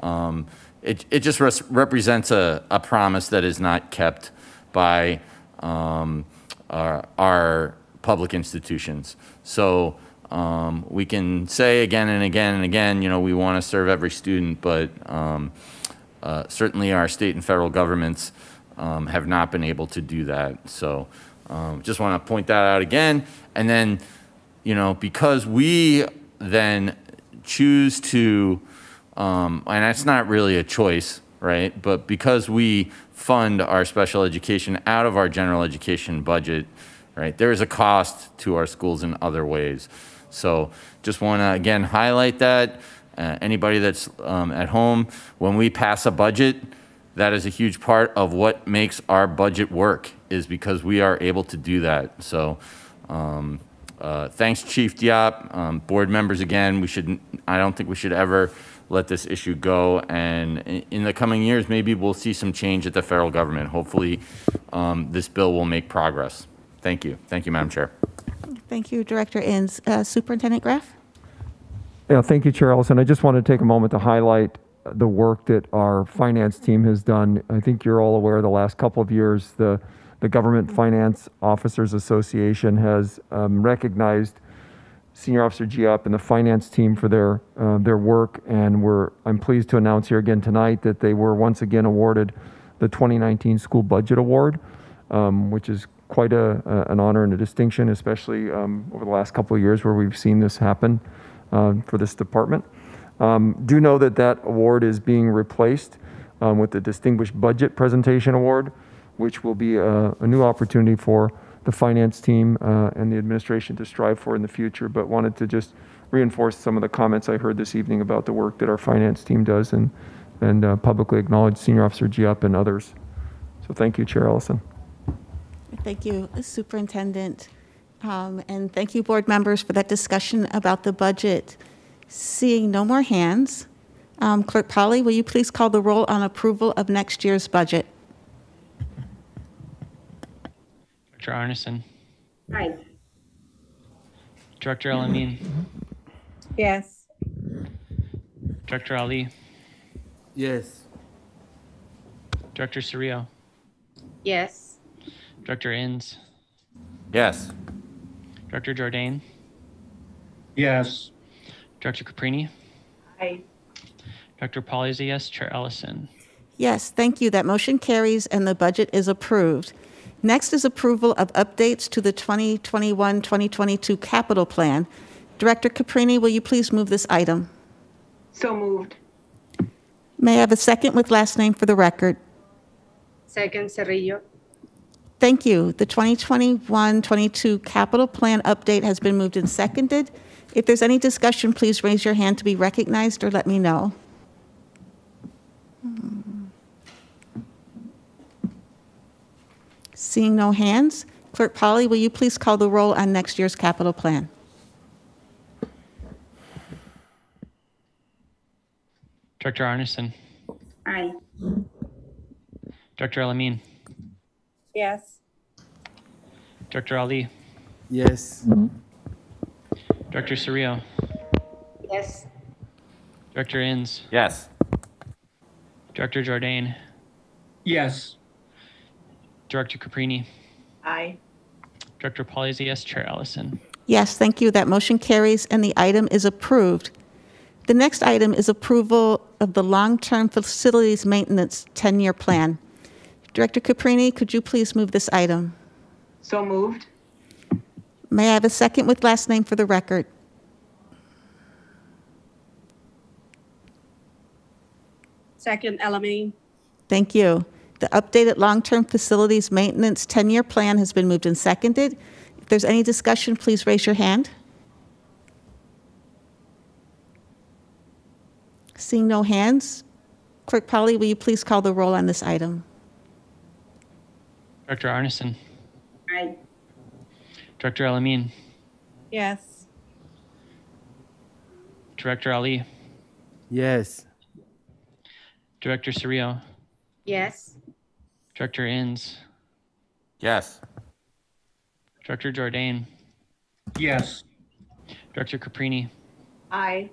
um, it it just res- represents a, a promise that is not kept by um, our, our public institutions. So um, we can say again and again and again, you know, we want to serve every student, but um, uh, certainly our state and federal governments um, have not been able to do that. So um, just want to point that out again. And then, you know, because we then choose to, um, and that's not really a choice, right? But because we fund our special education out of our general education budget, right, there is a cost to our schools in other ways. So just want to again highlight that. Uh, anybody that's um, at home, when we pass a budget, that is a huge part of what makes our budget work is because we are able to do that. So um, uh, thanks, Chief Diop. Um, board members, again, we should, I don't think we should ever let this issue go. And in, in the coming years, maybe we'll see some change at the federal government. Hopefully, um, this bill will make progress. Thank you. Thank you, Madam Chair. Thank you, Director Inz. Uh, Superintendent Graff? Yeah, thank you, Chair Ellison. I just want to take a moment to highlight the work that our finance team has done. I think you're all aware the last couple of years, the, the Government Finance Officers Association has um, recognized Senior Officer Diop and the finance team for their, uh, their work. And we're, I'm pleased to announce here again tonight that they were once again awarded the 2019 School Budget Award, um, which is quite a, a, an honor and a distinction, especially um, over the last couple of years where we've seen this happen uh, for this department. Um, do know that that award is being replaced um, with the Distinguished Budget Presentation Award, which will be a, a new opportunity for the finance team uh, and the administration to strive for in the future. But wanted to just reinforce some of the comments I heard this evening about the work that our finance team does and, and uh, publicly acknowledge Senior Officer Diop and others. So thank you, Chair Ellison. Thank you, Superintendent. Um, And thank you, board members, for that discussion about the budget. Seeing no more hands, um, Clerk Pauly, will you please call the roll on approval of next year's budget? Director Arneson, Aye. Director El-Amin, Yes. Director Ali, Yes. Director Cerrillo, Yes. Director Inz, Yes. Director Jourdain, Yes. Director Caprini, Aye. Director Pauly is a yes, Chair Ellison. Yes, thank you. That motion carries and the budget is approved. Next is approval of updates to the 2021-2022 capital plan. Director Caprini, will you please move this item? So moved. May I have a second with last name for the record? Second, Cerrillo. Thank you. The 2021-22 capital plan update has been moved and seconded. If there's any discussion, please raise your hand to be recognized or let me know. Hmm. Seeing no hands, Clerk Pauly, will you please call the roll on next year's capital plan? Director Arneson, Aye. Director El-Amin, Yes. Director Ali, Yes. Director Cerrillo, Yes. Director Inz, Yes. Director Jourdain, Yes. Director Caprini, Aye. Director Pauly is a yes, Chair Ellison. Yes, thank you. That motion carries and the item is approved. The next item is approval of the long-term facilities maintenance 10-year plan. Director Caprini, could you please move this item? So moved. May I have a second with last name for the record? Second, El-Amin. Thank you. The updated long-term facilities maintenance 10-year plan has been moved and seconded. If there's any discussion, please raise your hand. Seeing no hands, Clerk Pauly, will you please call the roll on this item? Director Arneson, Aye. Director El-Amin, Yes. Director Ali, Yes. Director Cerrillo, Yes. Director Inz, Yes. Director Jourdain, Yes. Director Caprini, Aye.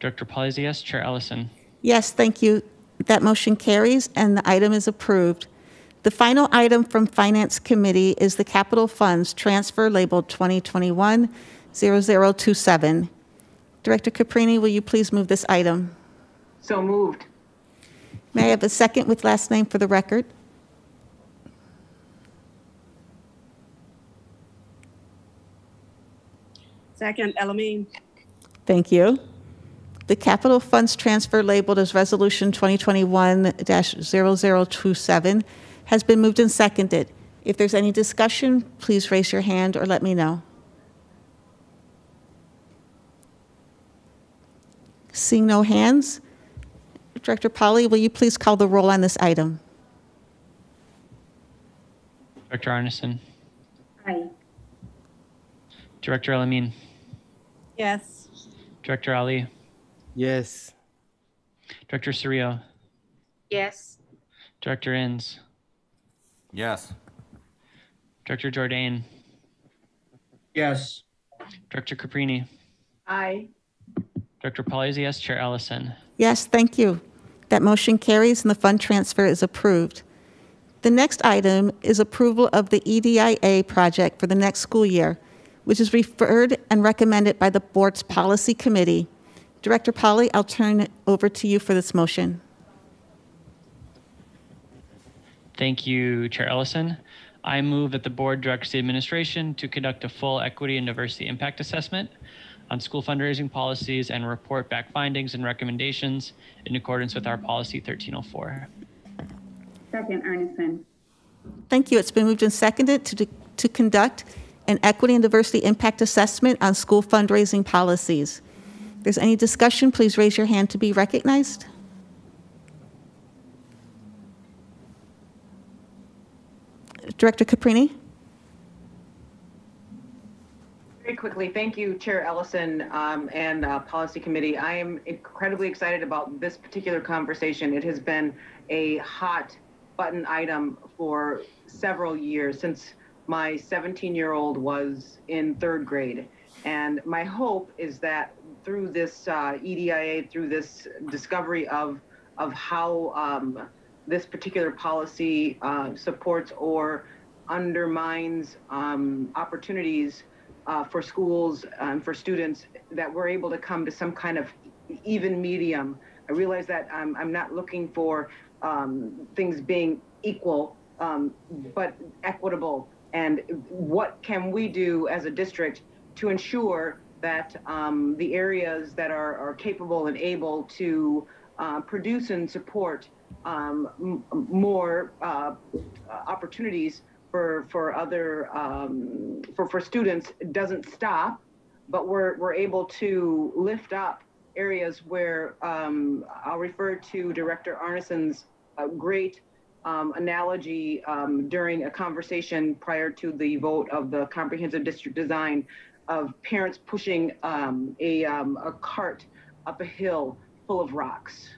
Director Pauly is a yes, Chair Ellison. Yes, thank you. That motion carries and the item is approved. The final item from Finance Committee is the capital funds transfer labeled 2021-0027. Director Caprini, will you please move this item? So moved. May I have a second with last name for the record? Second, El-Amin. Thank you. The capital funds transfer labeled as Resolution 2021-0027 has been moved and seconded. If there's any discussion, please raise your hand or let me know. Seeing no hands, Director Pauly, will you please call the roll on this item? Director Arneson, Aye. Director El-Amin, Yes. Director Ali, Yes. Director Cerrillo, Yes. Director Inz, Yes. Director Jourdain, Yes. Director Caprini, Aye. Director Pauly is yes, Chair Ellison. Yes, thank you. That motion carries and the fund transfer is approved. The next item is approval of the EDIA project for the next school year, which is referred and recommended by the board's policy committee. Director Pauly, I'll turn it over to you for this motion. Thank you, Chair Ellison. I move that the board directs the administration to conduct a full equity and diversity impact assessment on school fundraising policies and report back findings and recommendations in accordance with our policy 1304. Second, Arneson. Thank you. It's been moved and seconded to, to conduct an equity and diversity impact assessment on school fundraising policies. If there's any discussion, please raise your hand to be recognized. Director Caprini? Very quickly, thank you, Chair Ellison um, and uh, Policy Committee. I am incredibly excited about this particular conversation. It has been a hot button item for several years since my 17-year-old was in third grade. And my hope is that through this uh, EDIA, through this discovery of of how um, this particular policy uh, supports or undermines um, opportunities uh, for schools and for students that we're able to come to some kind of even medium. I realize that I'm, I'm not looking for um, things being equal, um, but equitable. And what can we do as a district to ensure that um, the areas that are, are capable and able to uh, produce and support um, more uh, opportunities for for other um, for for students doesn't stop, but we're we're able to lift up areas where um, I'll refer to Director Arneson's uh, great um, analogy um, during a conversation prior to the vote of the comprehensive district design of parents pushing um, a, um, a cart up a hill full of rocks.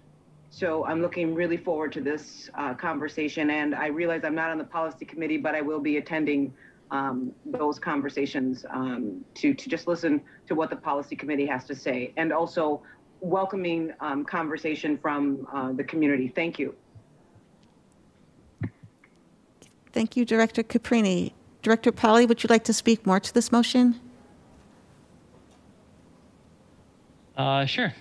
So I'm looking really forward to this uh, conversation. And I realize I'm not on the policy committee, but I will be attending um, those conversations um, to, to just listen to what the policy committee has to say and also welcoming um, conversation from uh, the community. Thank you. Thank you, Director Caprini. Director Pauly, would you like to speak more to this motion? Uh, sure.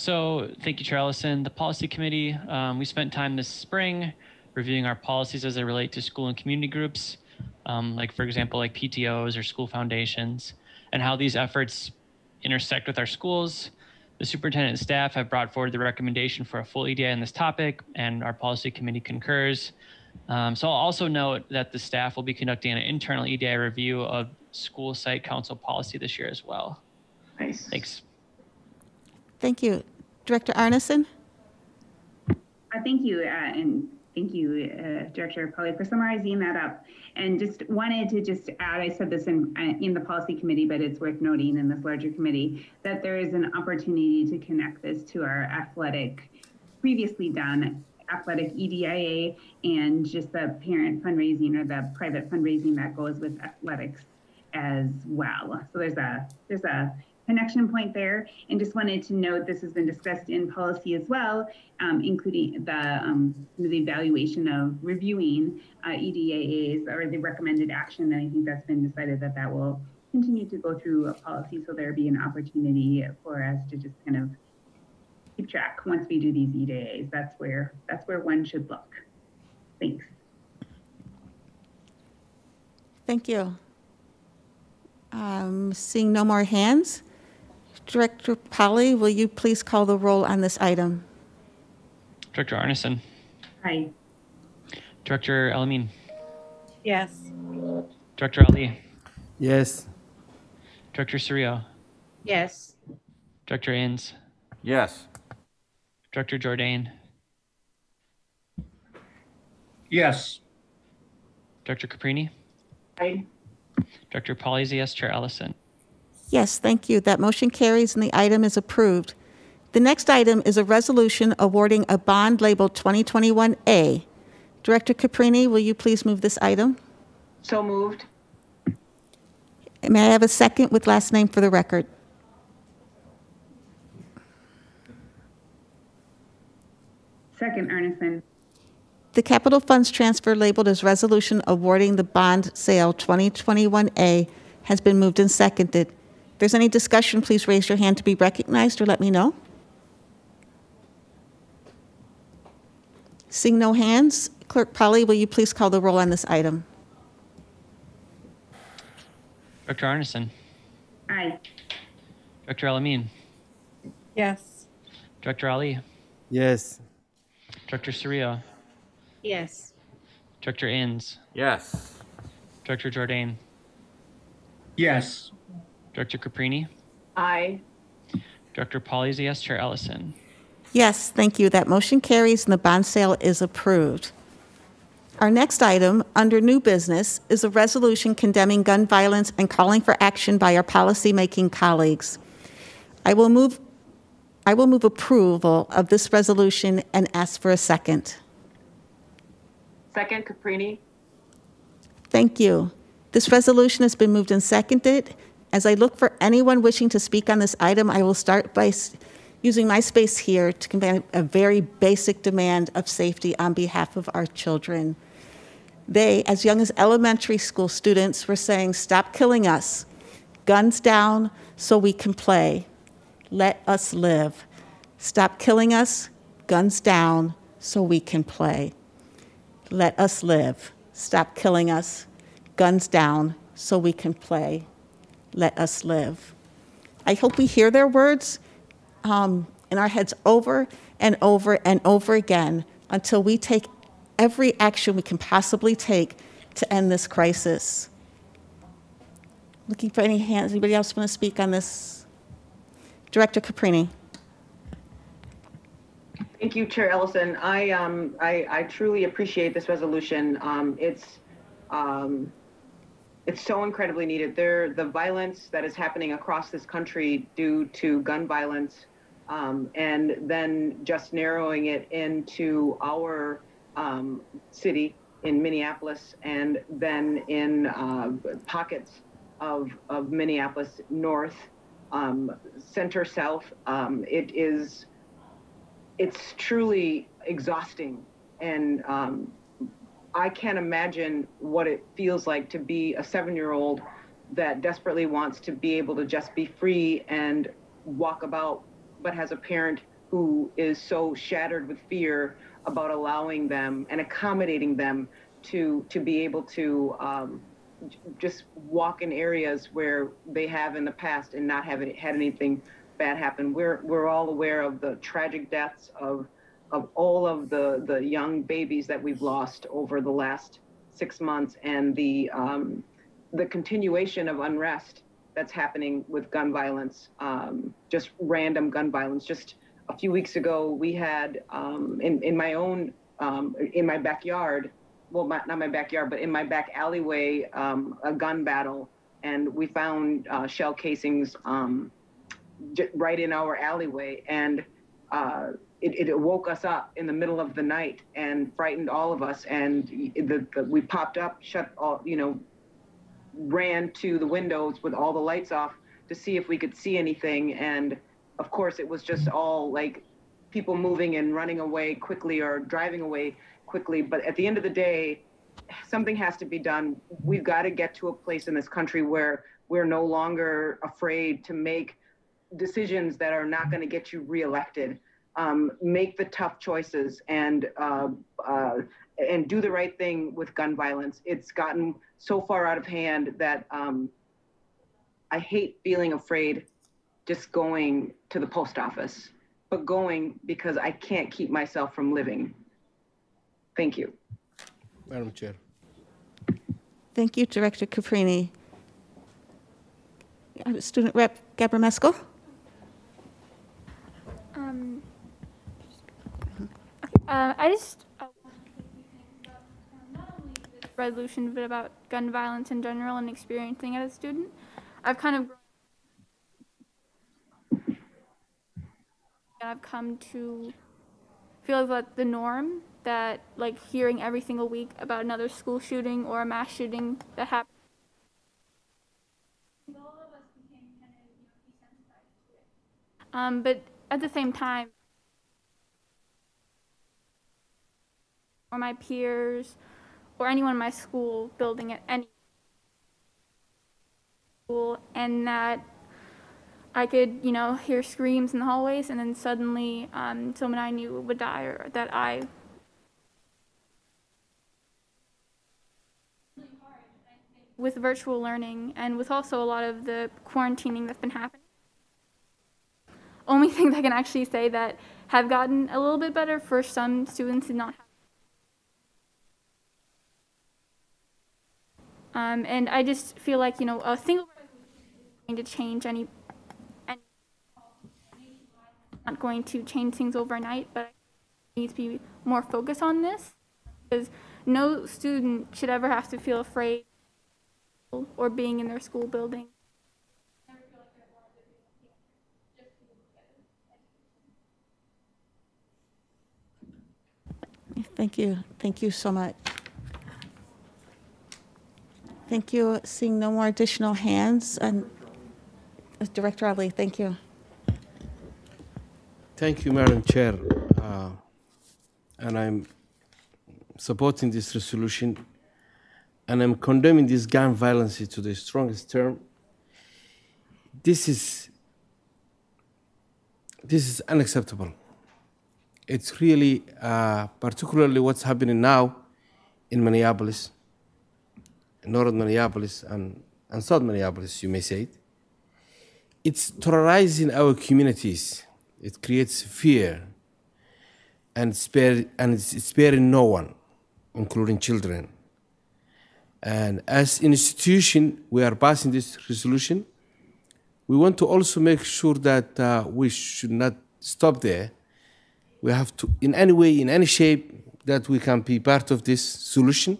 So thank you, Chair Ellison. The policy committee, um, we spent time this spring reviewing our policies as they relate to school and community groups, um, like for example, like PTOs or school foundations, and how these efforts intersect with our schools. The superintendent and staff have brought forward the recommendation for a full EDI on this topic, and our policy committee concurs. Um, so I'll also note that the staff will be conducting an internal EDI review of school site council policy this year as well. Nice. Thanks. Thank you. Director Arneson? Uh, thank you, uh, and thank you, uh, Director Pauly, for summarizing that up. And just wanted to just add, I said this in uh, in the policy committee, but it's worth noting in this larger committee that there is an opportunity to connect this to our athletic, previously done athletic EDIA and just the parent fundraising or the private fundraising that goes with athletics as well. So there's a there's a connection point there. And just wanted to note this has been discussed in policy as well, um, including the, um, the evaluation of reviewing uh, EDIAs or the recommended action. And I think that's been decided that that will continue to go through a policy. So there'll be an opportunity for us to just kind of keep track once we do these EDIAs. That's where that's where one should look. Thanks. Thank you. Um, seeing no more hands, Director Pauly, will you please call the roll on this item? Director Arneson. Aye. Director El-Amin. Yes. Director Ali. Yes. Director Cerrillo. Yes. Director Inz. Yes. Director Jourdain. Yes. Director Caprini. Aye. Director Pauly is yes. Chair Ellison. Yes, thank you. That motion carries and the item is approved. The next item is a resolution awarding a bond labeled 2021A. Director Caprini, will you please move this item? So moved. May I have a second with last name for the record? Second, Arneson. The capital funds transfer labeled as resolution awarding the bond sale 2021A has been moved and seconded. If there's any discussion, please raise your hand to be recognized or let me know. Seeing no hands, Clerk Pauly, will you please call the roll on this item? Director Arneson. Aye. Director El-Amin, Yes. Director Ali, Yes. Director Cerrillo, Yes. Director Inz, Yes. Director Jourdain, Yes. Director Caprini, Aye. Director Pauly is a yes, Chair Ellison. Yes, thank you. That motion carries and the bond sale is approved. Our next item, under new business, is a resolution condemning gun violence and calling for action by our policymaking colleagues. I will move, I will move approval of this resolution and ask for a second. Second, Caprini. Thank you. This resolution has been moved and seconded. As I look for anyone wishing to speak on this item, I will start by using my space here to convey a very basic demand of safety on behalf of our children. They, as young as elementary school students, were saying, Stop killing us. Guns down so we can play. Let us live. Stop killing us. Guns down so we can play. Let us live. Stop killing us. Guns down so we can play. Let us live. I hope we hear their words um, in our heads over and over and over again until we take every action we can possibly take to end this crisis. Looking for any hands. Anybody else want to speak on this? Director Caprini. Thank you, Chair Ellison. I, um, I, I truly appreciate this resolution. Um, it's, um, it's so incredibly needed. There, the violence that is happening across this country due to gun violence, um, and then just narrowing it into our um, city in Minneapolis, and then in uh, pockets of of Minneapolis North, um, Center South. Um, it is it's truly exhausting and um, i can't imagine what it feels like to be a seven year old that desperately wants to be able to just be free and walk about but has a parent who is so shattered with fear about allowing them and accommodating them to to be able to um, just walk in areas where they have in the past and not have had anything bad happen. We're we're all aware of the tragic deaths of of all of the the young babies that we've lost over the last six months and the um, the continuation of unrest that's happening with gun violence, um, just random gun violence. Just a few weeks ago, we had um, in in my own um, in my backyard, well, my, not my backyard, but in my back alleyway, um, a gun battle, and we found uh, shell casings. Um, right in our alleyway and uh, it, it woke us up in the middle of the night and frightened all of us. And the, the, we popped up shut all you know ran to the windows with all the lights off to see if we could see anything. And of course it was just all like people moving and running away quickly or driving away quickly. But at the end of the day something has to be done. We've got to get to a place in this country where we're no longer afraid to make decisions that are not going to get you reelected. Um, make the tough choices and uh, uh, and do the right thing with gun violence. It's gotten so far out of hand that um, I hate feeling afraid just going to the post office, but going because I can't keep myself from living. Thank you. Madam Chair. Thank you, Director Caprini. Uh, Student Rep Gabramesco? Um, uh, I just uh, not only this resolution, but about gun violence in general and experiencing it as a student. I've kind of I've come to feel that the norm that like hearing every single week about another school shooting or a mass shooting that happened. Um, but at the same time, or my peers, or anyone in my school building at any school, and that I could, you know, hear screams in the hallways, and then suddenly um, someone I knew would die, or that I. With virtual learning and with also a lot of the quarantining that's been happening. only <laughs> things I can actually say that have gotten a little bit better for some students did not have. Um, and I just feel like, you know, a single going to change any, any not going to change things overnight, but I need to be more focused on this because no student should ever have to feel afraid or being in their school building. Thank you. Thank you so much. Thank you. Seeing no more additional hands, and uh, Director Ali, thank you. Thank you, Madam Chair. Uh, and I'm supporting this resolution and I'm condemning this gun violence to the strongest term. This is this is unacceptable. It's really, uh, particularly what's happening now in Minneapolis, North Minneapolis, and, and South Minneapolis, you may say it. It's terrorizing our communities. It creates fear and, spare, and it's sparing no one, including children. And as institution, we are passing this resolution. We want to also make sure that uh, we should not stop there. We have to, in any way, in any shape, that we can be part of this solution,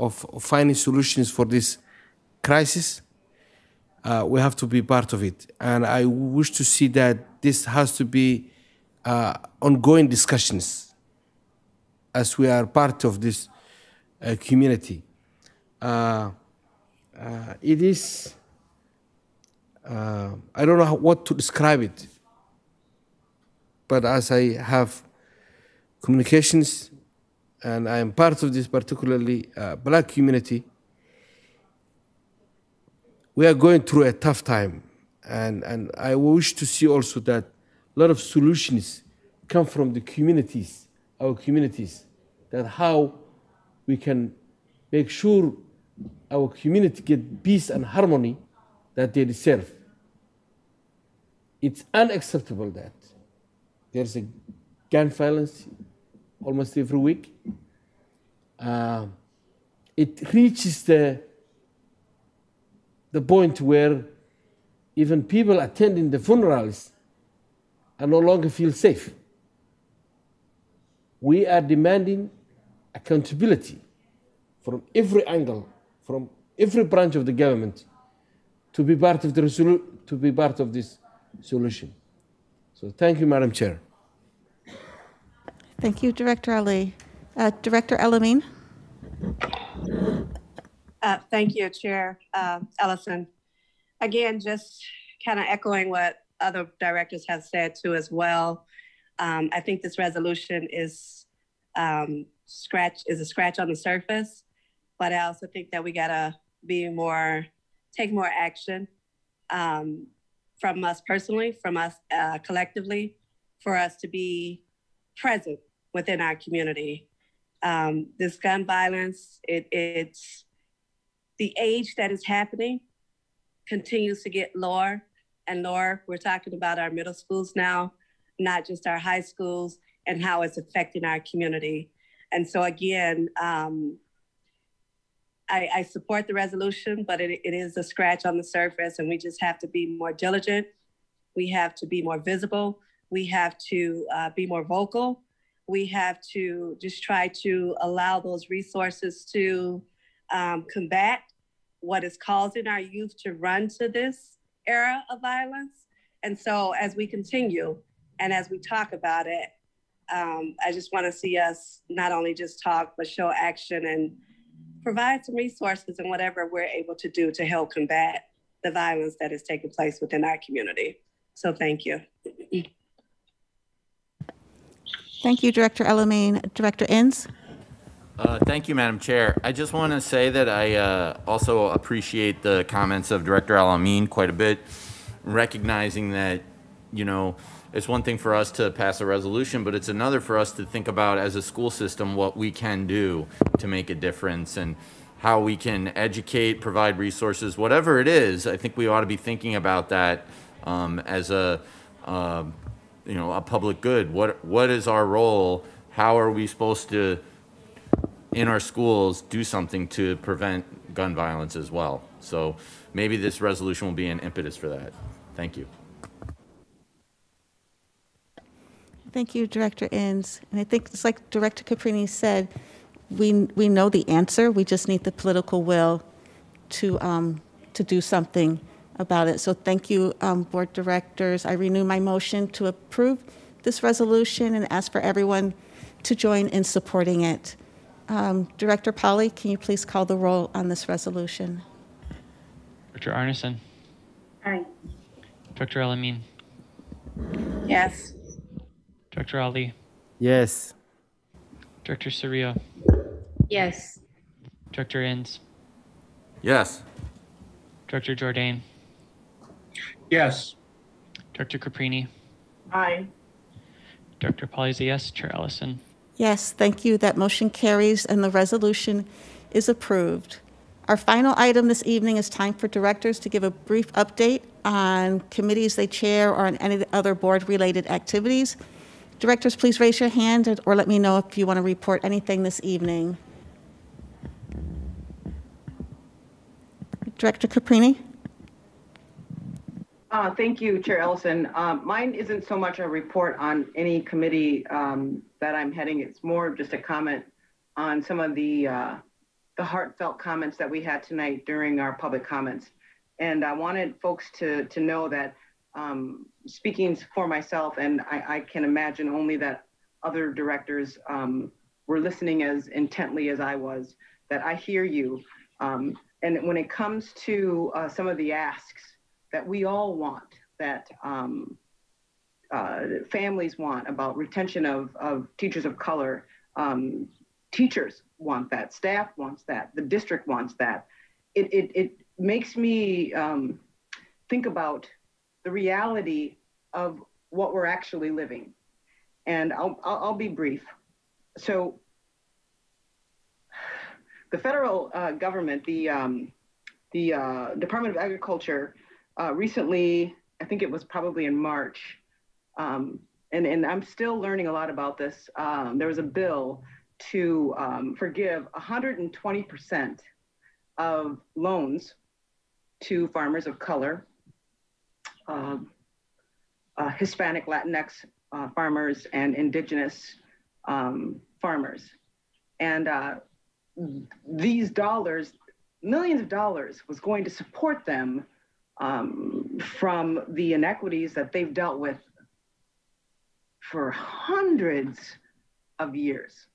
of, finding solutions for this crisis. Uh, we have to be part of it. And I wish to see that this has to be uh, ongoing discussions as we are part of this uh, community. Uh, uh, it is, uh, I don't know how, what to describe it, but as I have communications and I am part of this particularly uh, black community, we are going through a tough time. And, and I wish to see also that a lot of solutions come from the communities, our communities, that how we can make sure our community get peace and harmony that they deserve. It's unacceptable that there's a gun violence almost every week. Uh, it reaches the, the point where even people attending the funerals are no longer feel safe. We are demanding accountability from every angle, from every branch of the government, to be part of the resolu- to be part of this solution. So thank you, Madam Chair. Thank you, Director Ali. Uh, Director El-Amin? Uh, thank you, Chair uh, Ellison. Again, just kind of echoing what other directors have said too as well. Um, I think this resolution is um, scratch is a scratch on the surface, but I also think that we gotta be more, take more action um, from us personally, from us uh, collectively, for us to be present within our community. Um, this gun violence, it, it's the age that is happening continues to get lower and lower. We're talking about our middle schools now, not just our high schools, and how it's affecting our community. And so, again, um, I, I, support the resolution, but it, it is a scratch on the surface, and we just have to be more diligent. We have to be more visible. We have to uh, be more vocal. We have to just try to allow those resources to um, combat what is causing our youth to run to this era of violence. And so, as we continue and as we talk about it, um, I just want to see us not only just talk, but show action and provide some resources and whatever we're able to do to help combat the violence that is taking place within our community. So, thank you. <clears throat> Thank you, Director El-Amin. Director Inz? Uh, thank you, Madam Chair. I just want to say that I uh, also appreciate the comments of Director El-Amin quite a bit, recognizing that, you know, it's one thing for us to pass a resolution, but it's another for us to think about as a school system what we can do to make a difference and how we can educate, provide resources, whatever it is. I think we ought to be thinking about that um, as a um, you know, a public good. What, what is our role? How are we supposed to, in our schools, do something to prevent gun violence as well? So maybe this resolution will be an impetus for that. Thank you. Thank you, Director Inz. And I think it's like Director Caprini said, we, we know the answer, we just need the political will to, um, to do something about it. So thank you, um, Board Directors. I renew my motion to approve this resolution and ask for everyone to join in supporting it. Um, Director Pauly, can you please call the roll on this resolution? Director Arneson, Aye. Director El-Amin, Yes. Director Ali, Yes. Director Cerrillo, Yes. Director Inz, Yes. Director Jourdain, Yes. Director Caprini, Aye. Director Pauly is a yes, Chair Ellison. Yes, thank you. That motion carries and the resolution is approved. Our final item this evening is time for directors to give a brief update on committees they chair or on any other board-related activities. Directors, please raise your hand and- or let me know if you want to report anything this evening. Director Caprini? Uh, thank you, Chair Ellison. Um, mine isn't so much a report on any committee um, that I'm heading. It's more just a comment on some of the uh, the heartfelt comments that we had tonight during our public comments. And I wanted folks to to know that um, speaking for myself, and I, I, can imagine only that other directors um, were listening as intently as I was. That I hear you. Um, and when it comes to uh, some of the asks that we all want, that um, uh, families want about retention of, of teachers of color. Um, teachers want that, staff wants that, the district wants that. It, it, it makes me um, think about the reality of what we're actually living. And I'll, I'll, I'll be brief. So the federal uh, government, the, um, the uh, Department of Agriculture, uh, recently, I think it was probably in March, um, and, and I'm still learning a lot about this. Um, there was a bill to um, forgive 120% of loans to farmers of color, uh, uh, Hispanic, Latinx uh, farmers, and indigenous um, farmers. And uh, these dollars, millions of dollars, was going to support them um, from the inequities that they've dealt with for hundreds of years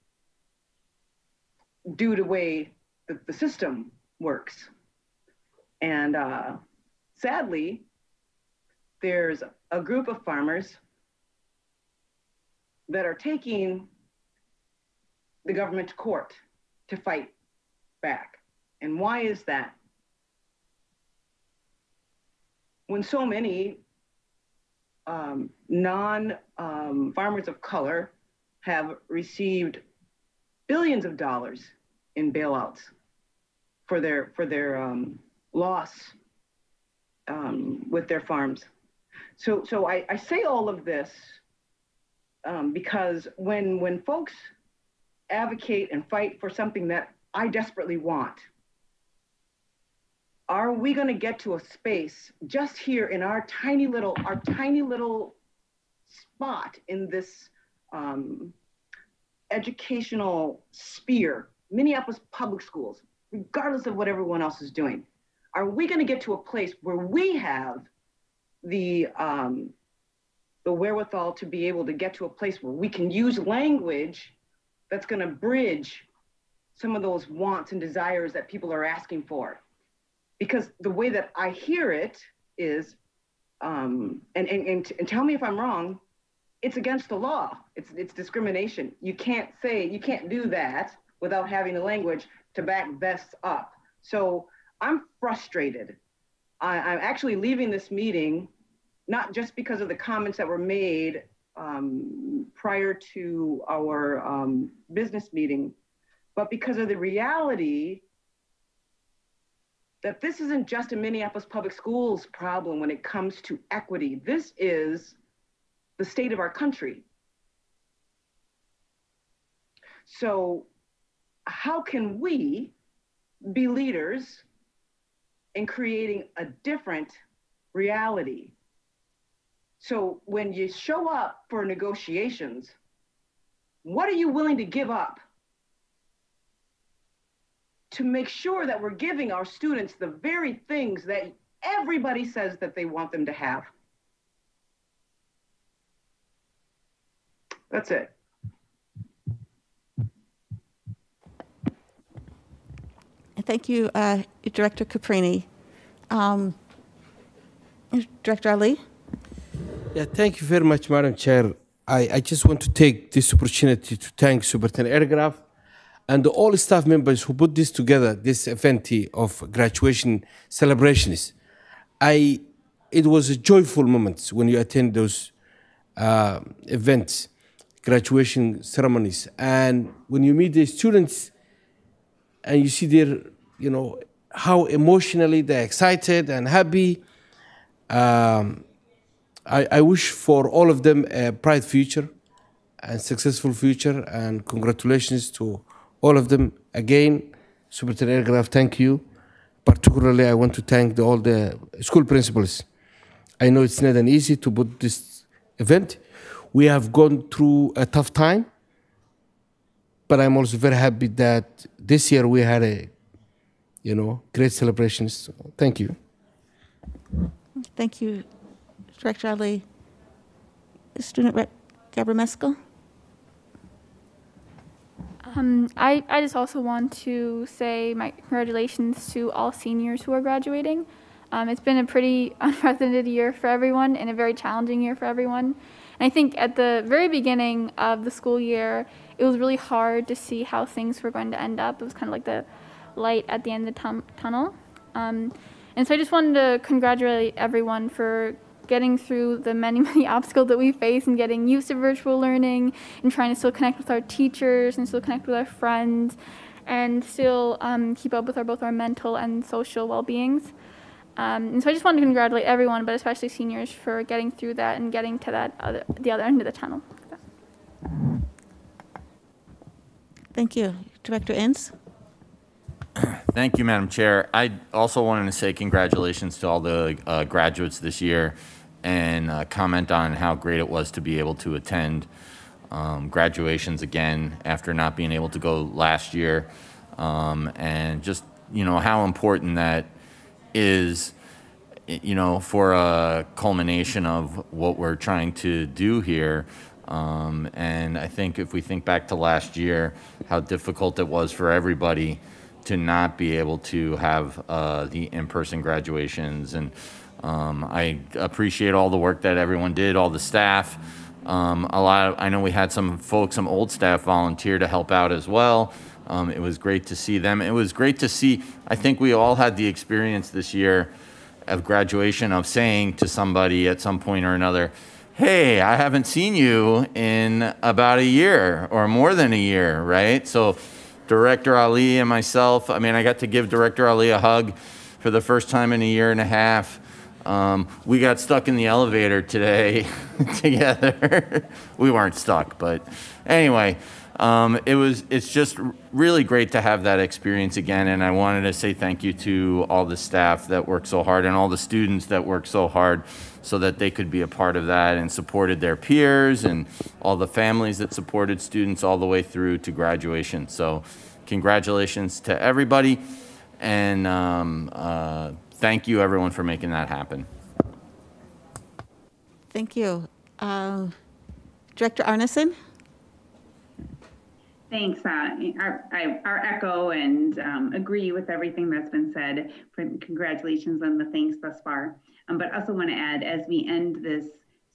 due to the way the, the system works. And uh, sadly, there's a group of farmers that are taking the government to court to fight back. And why is that? When so many um, non um, farmers of color have received billions of dollars in bailouts for their for their um, loss um, with their farms. So so I, I say all of this um, because when when folks advocate and fight for something that I desperately want, are we going to get to a space just here in our tiny little our tiny little spot in this um, educational sphere minneapolis public schools regardless of what everyone else is doing? Are we going to get to a place where we have the um, the wherewithal to be able to get to a place where we can use language that's going to bridge some of those wants and desires that people are asking for because the way that I hear it is, um, and, and, and, and tell me if I'm wrong, it's against the law. It's, it's discrimination. You can't say, you can't do that without having the language to back this up. So I'm frustrated. I, I'm actually leaving this meeting, not just because of the comments that were made um, prior to our um, business meeting, but because of the reality that this isn't just a Minneapolis public schools problem when it comes to equity. This is the state of our country. So, how can we be leaders in creating a different reality? So, when you show up for negotiations, what are you willing to give up to make sure that we're giving our students the very things that everybody says that they want them to have? That's it. Thank you, uh, Director Caprini. Um, Director Ali? Yeah, thank you very much, Madam Chair. I, I just want to take this opportunity to thank Superintendent Ed Graff and all staff members who put this together, this event of graduation celebrations. I, it was a joyful moment when you attend those uh, events, graduation ceremonies, and when you meet the students and you see their, you know, how emotionally they're excited and happy. Um, I, I wish for all of them a bright future and successful future, and congratulations to all of them again. Superintendent Ed Graff, thank you. Particularly, I want to thank the, all the school principals. I know it's not an easy to put this event. We have gone through a tough time, but I'm also very happy that this year we had a, you know, great celebrations. Thank you. Thank you, Director Ali. Student Rep Gabramesco? Um, I, I just also want to say my congratulations to all seniors who are graduating. Um, it's been a pretty <laughs> unprecedented year for everyone and a very challenging year for everyone. And I think at the very beginning of the school year, it was really hard to see how things were going to end up. It was kind of like the light at the end of the tunnel. Um, and so I just wanted to congratulate everyone for getting through the many, <laughs> many obstacles that we face and getting used to virtual learning and trying to still connect with our teachers and still connect with our friends and still um, keep up with our both our mental and social well-beings. Um, and so I just wanted to congratulate everyone, but especially seniors, for getting through that and getting to that other, the other end of the tunnel. Thank you. Director Inz? Thank you, Madam Chair. I also wanted to say congratulations to all the uh, graduates this year and uh, comment on how great it was to be able to attend um, graduations again after not being able to go last year. Um, and just, you know, how important that is, you know, for a culmination of what we're trying to do here. Um, and I think if we think back to last year, how difficult it was for everybody to not be able to have uh, the in-person graduations. And um, I appreciate all the work that everyone did, all the staff. Um, a lot of, I know we had some folks, some old staff volunteer to help out as well. Um, it was great to see them. It was great to see, I think we all had the experience this year of graduation of saying to somebody at some point or another, hey, I haven't seen you in about a year or more than a year, right? So Director Ali and myself, I mean, I got to give Director Ali a hug for the first time in a year and a half. Um, we got stuck in the elevator today <laughs> together. <laughs> we weren't stuck, but anyway, um, it was. It's just really great to have that experience again, and I wanted to say thank you to all the staff that worked so hard and all the students that worked so hard so that they could be a part of that and supported their peers and all the families that supported students all the way through to graduation. So, congratulations to everybody, and um, uh, thank you everyone for making that happen. Thank you. Uh, Director Arneson? Thanks. Uh, our, I, our echo and um, agree with everything that's been said. For congratulations on the thanks thus far. Um, but also want to add, as we end this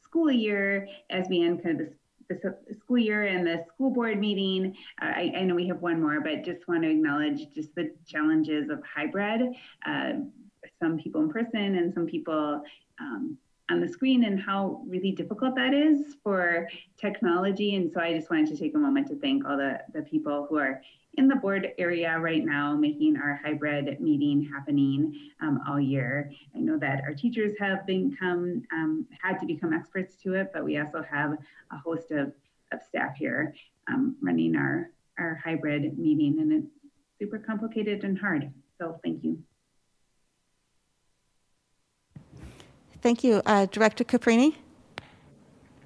school year, as we end kind of this, school year and the school board meeting, uh, I, I, know we have one more, but just want to acknowledge just the challenges of hybrid. Uh, some people in person and some people um, on the screen and how really difficult that is for technology. And so I just wanted to take a moment to thank all the, the people who are in the board area right now, making our hybrid meeting happening um, all year. I know that our teachers have become um, had to become experts to it, but we also have a host of, of staff here um, running our our hybrid meeting, and it's super complicated and hard. So thank you. Thank you. Uh, Director Caprini?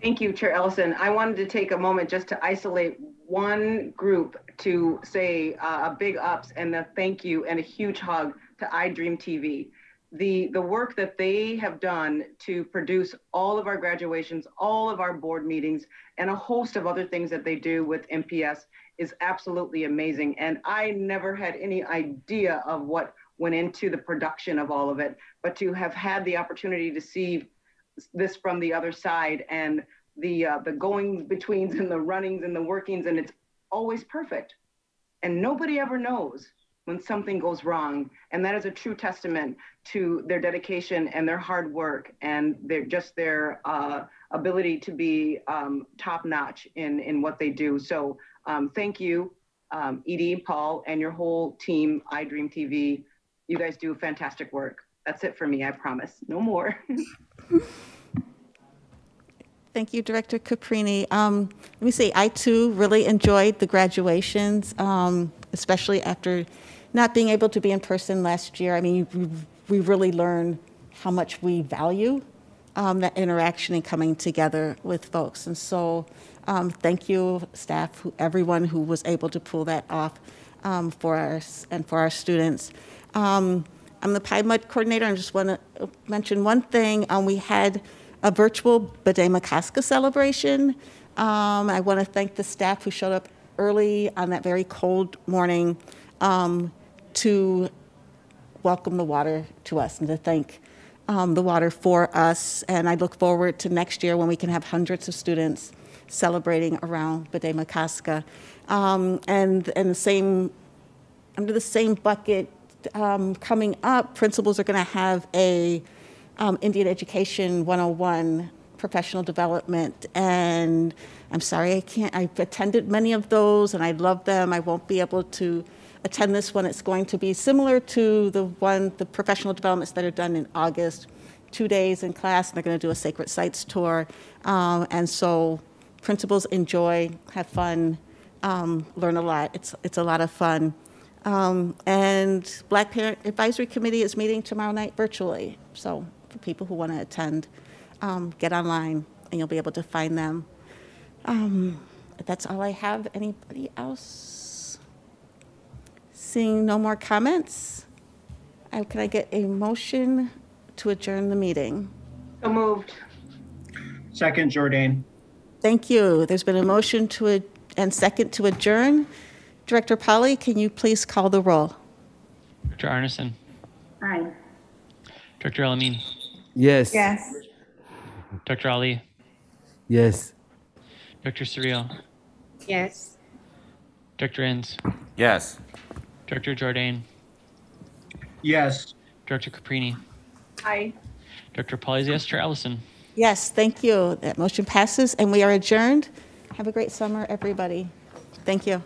Thank you, Chair Ellison. I wanted to take a moment just to isolate one group to say uh, a big ups and a thank you and a huge hug to iDream TV. The, the work that they have done to produce all of our graduations, all of our board meetings, and a host of other things that they do with MPS is absolutely amazing. And I never had any idea of what went into the production of all of it, but to have had the opportunity to see this from the other side and the uh, the going betweens and the runnings and the workings and it's always perfect. And nobody ever knows when something goes wrong. And that is a true testament to their dedication and their hard work and their just their uh, ability to be um, top notch in in what they do. So um, thank you um, Edie Paul and your whole team iDream TV you guys do fantastic work. That's it for me I promise. No more <laughs> Thank you, Director Caprini. Um, let me say, I too really enjoyed the graduations, um, especially after not being able to be in person last year. I mean, we, really learned how much we value um, that interaction and coming together with folks. And so, um, thank you, staff, who, everyone who was able to pull that off um, for us and for our students. Um, I'm the PIMUD coordinator. I just want to mention one thing. we had a virtual Bde Maka Ska celebration. Um, I want to thank the staff who showed up early on that very cold morning um, to welcome the water to us and to thank um, the water for us. And I look forward to next year when we can have hundreds of students celebrating around Bde Maka Ska. Um, and, and the same, under the same bucket, um, coming up, principals are going to have a um, Indian Education 101 professional development. And I'm sorry, I can't, I've attended many of those and I love them. I won't be able to attend this one. It's going to be similar to the one, the professional developments that are done in August, two days in class, and they're going to do a sacred sites tour. Um, and so principals enjoy, have fun, um, learn a lot. It's, it's a lot of fun. Um, and Black Parent Advisory Committee is meeting tomorrow night virtually. So for people who want to attend. Um, get online and you'll be able to find them. Um, that's all I have. Anybody else? Seeing no more comments, uh, can I get a motion to adjourn the meeting? So moved. Second, Jourdain. Thank you. There's been a motion to, ad- and second to adjourn. Director Pauly, can you please call the roll? Director Arneson, Aye. Director El-Amin, Yes. Yes. Dr. Ali, Yes. Dr. Cerrillo, Yes. Dr. Inz, Yes. Dr. Jourdain, Yes. Dr. Caprini, Aye. Dr. Pauly, yes, Chair Ellison. Yes, thank you. That motion passes and we are adjourned. Have a great summer, everybody. Thank you.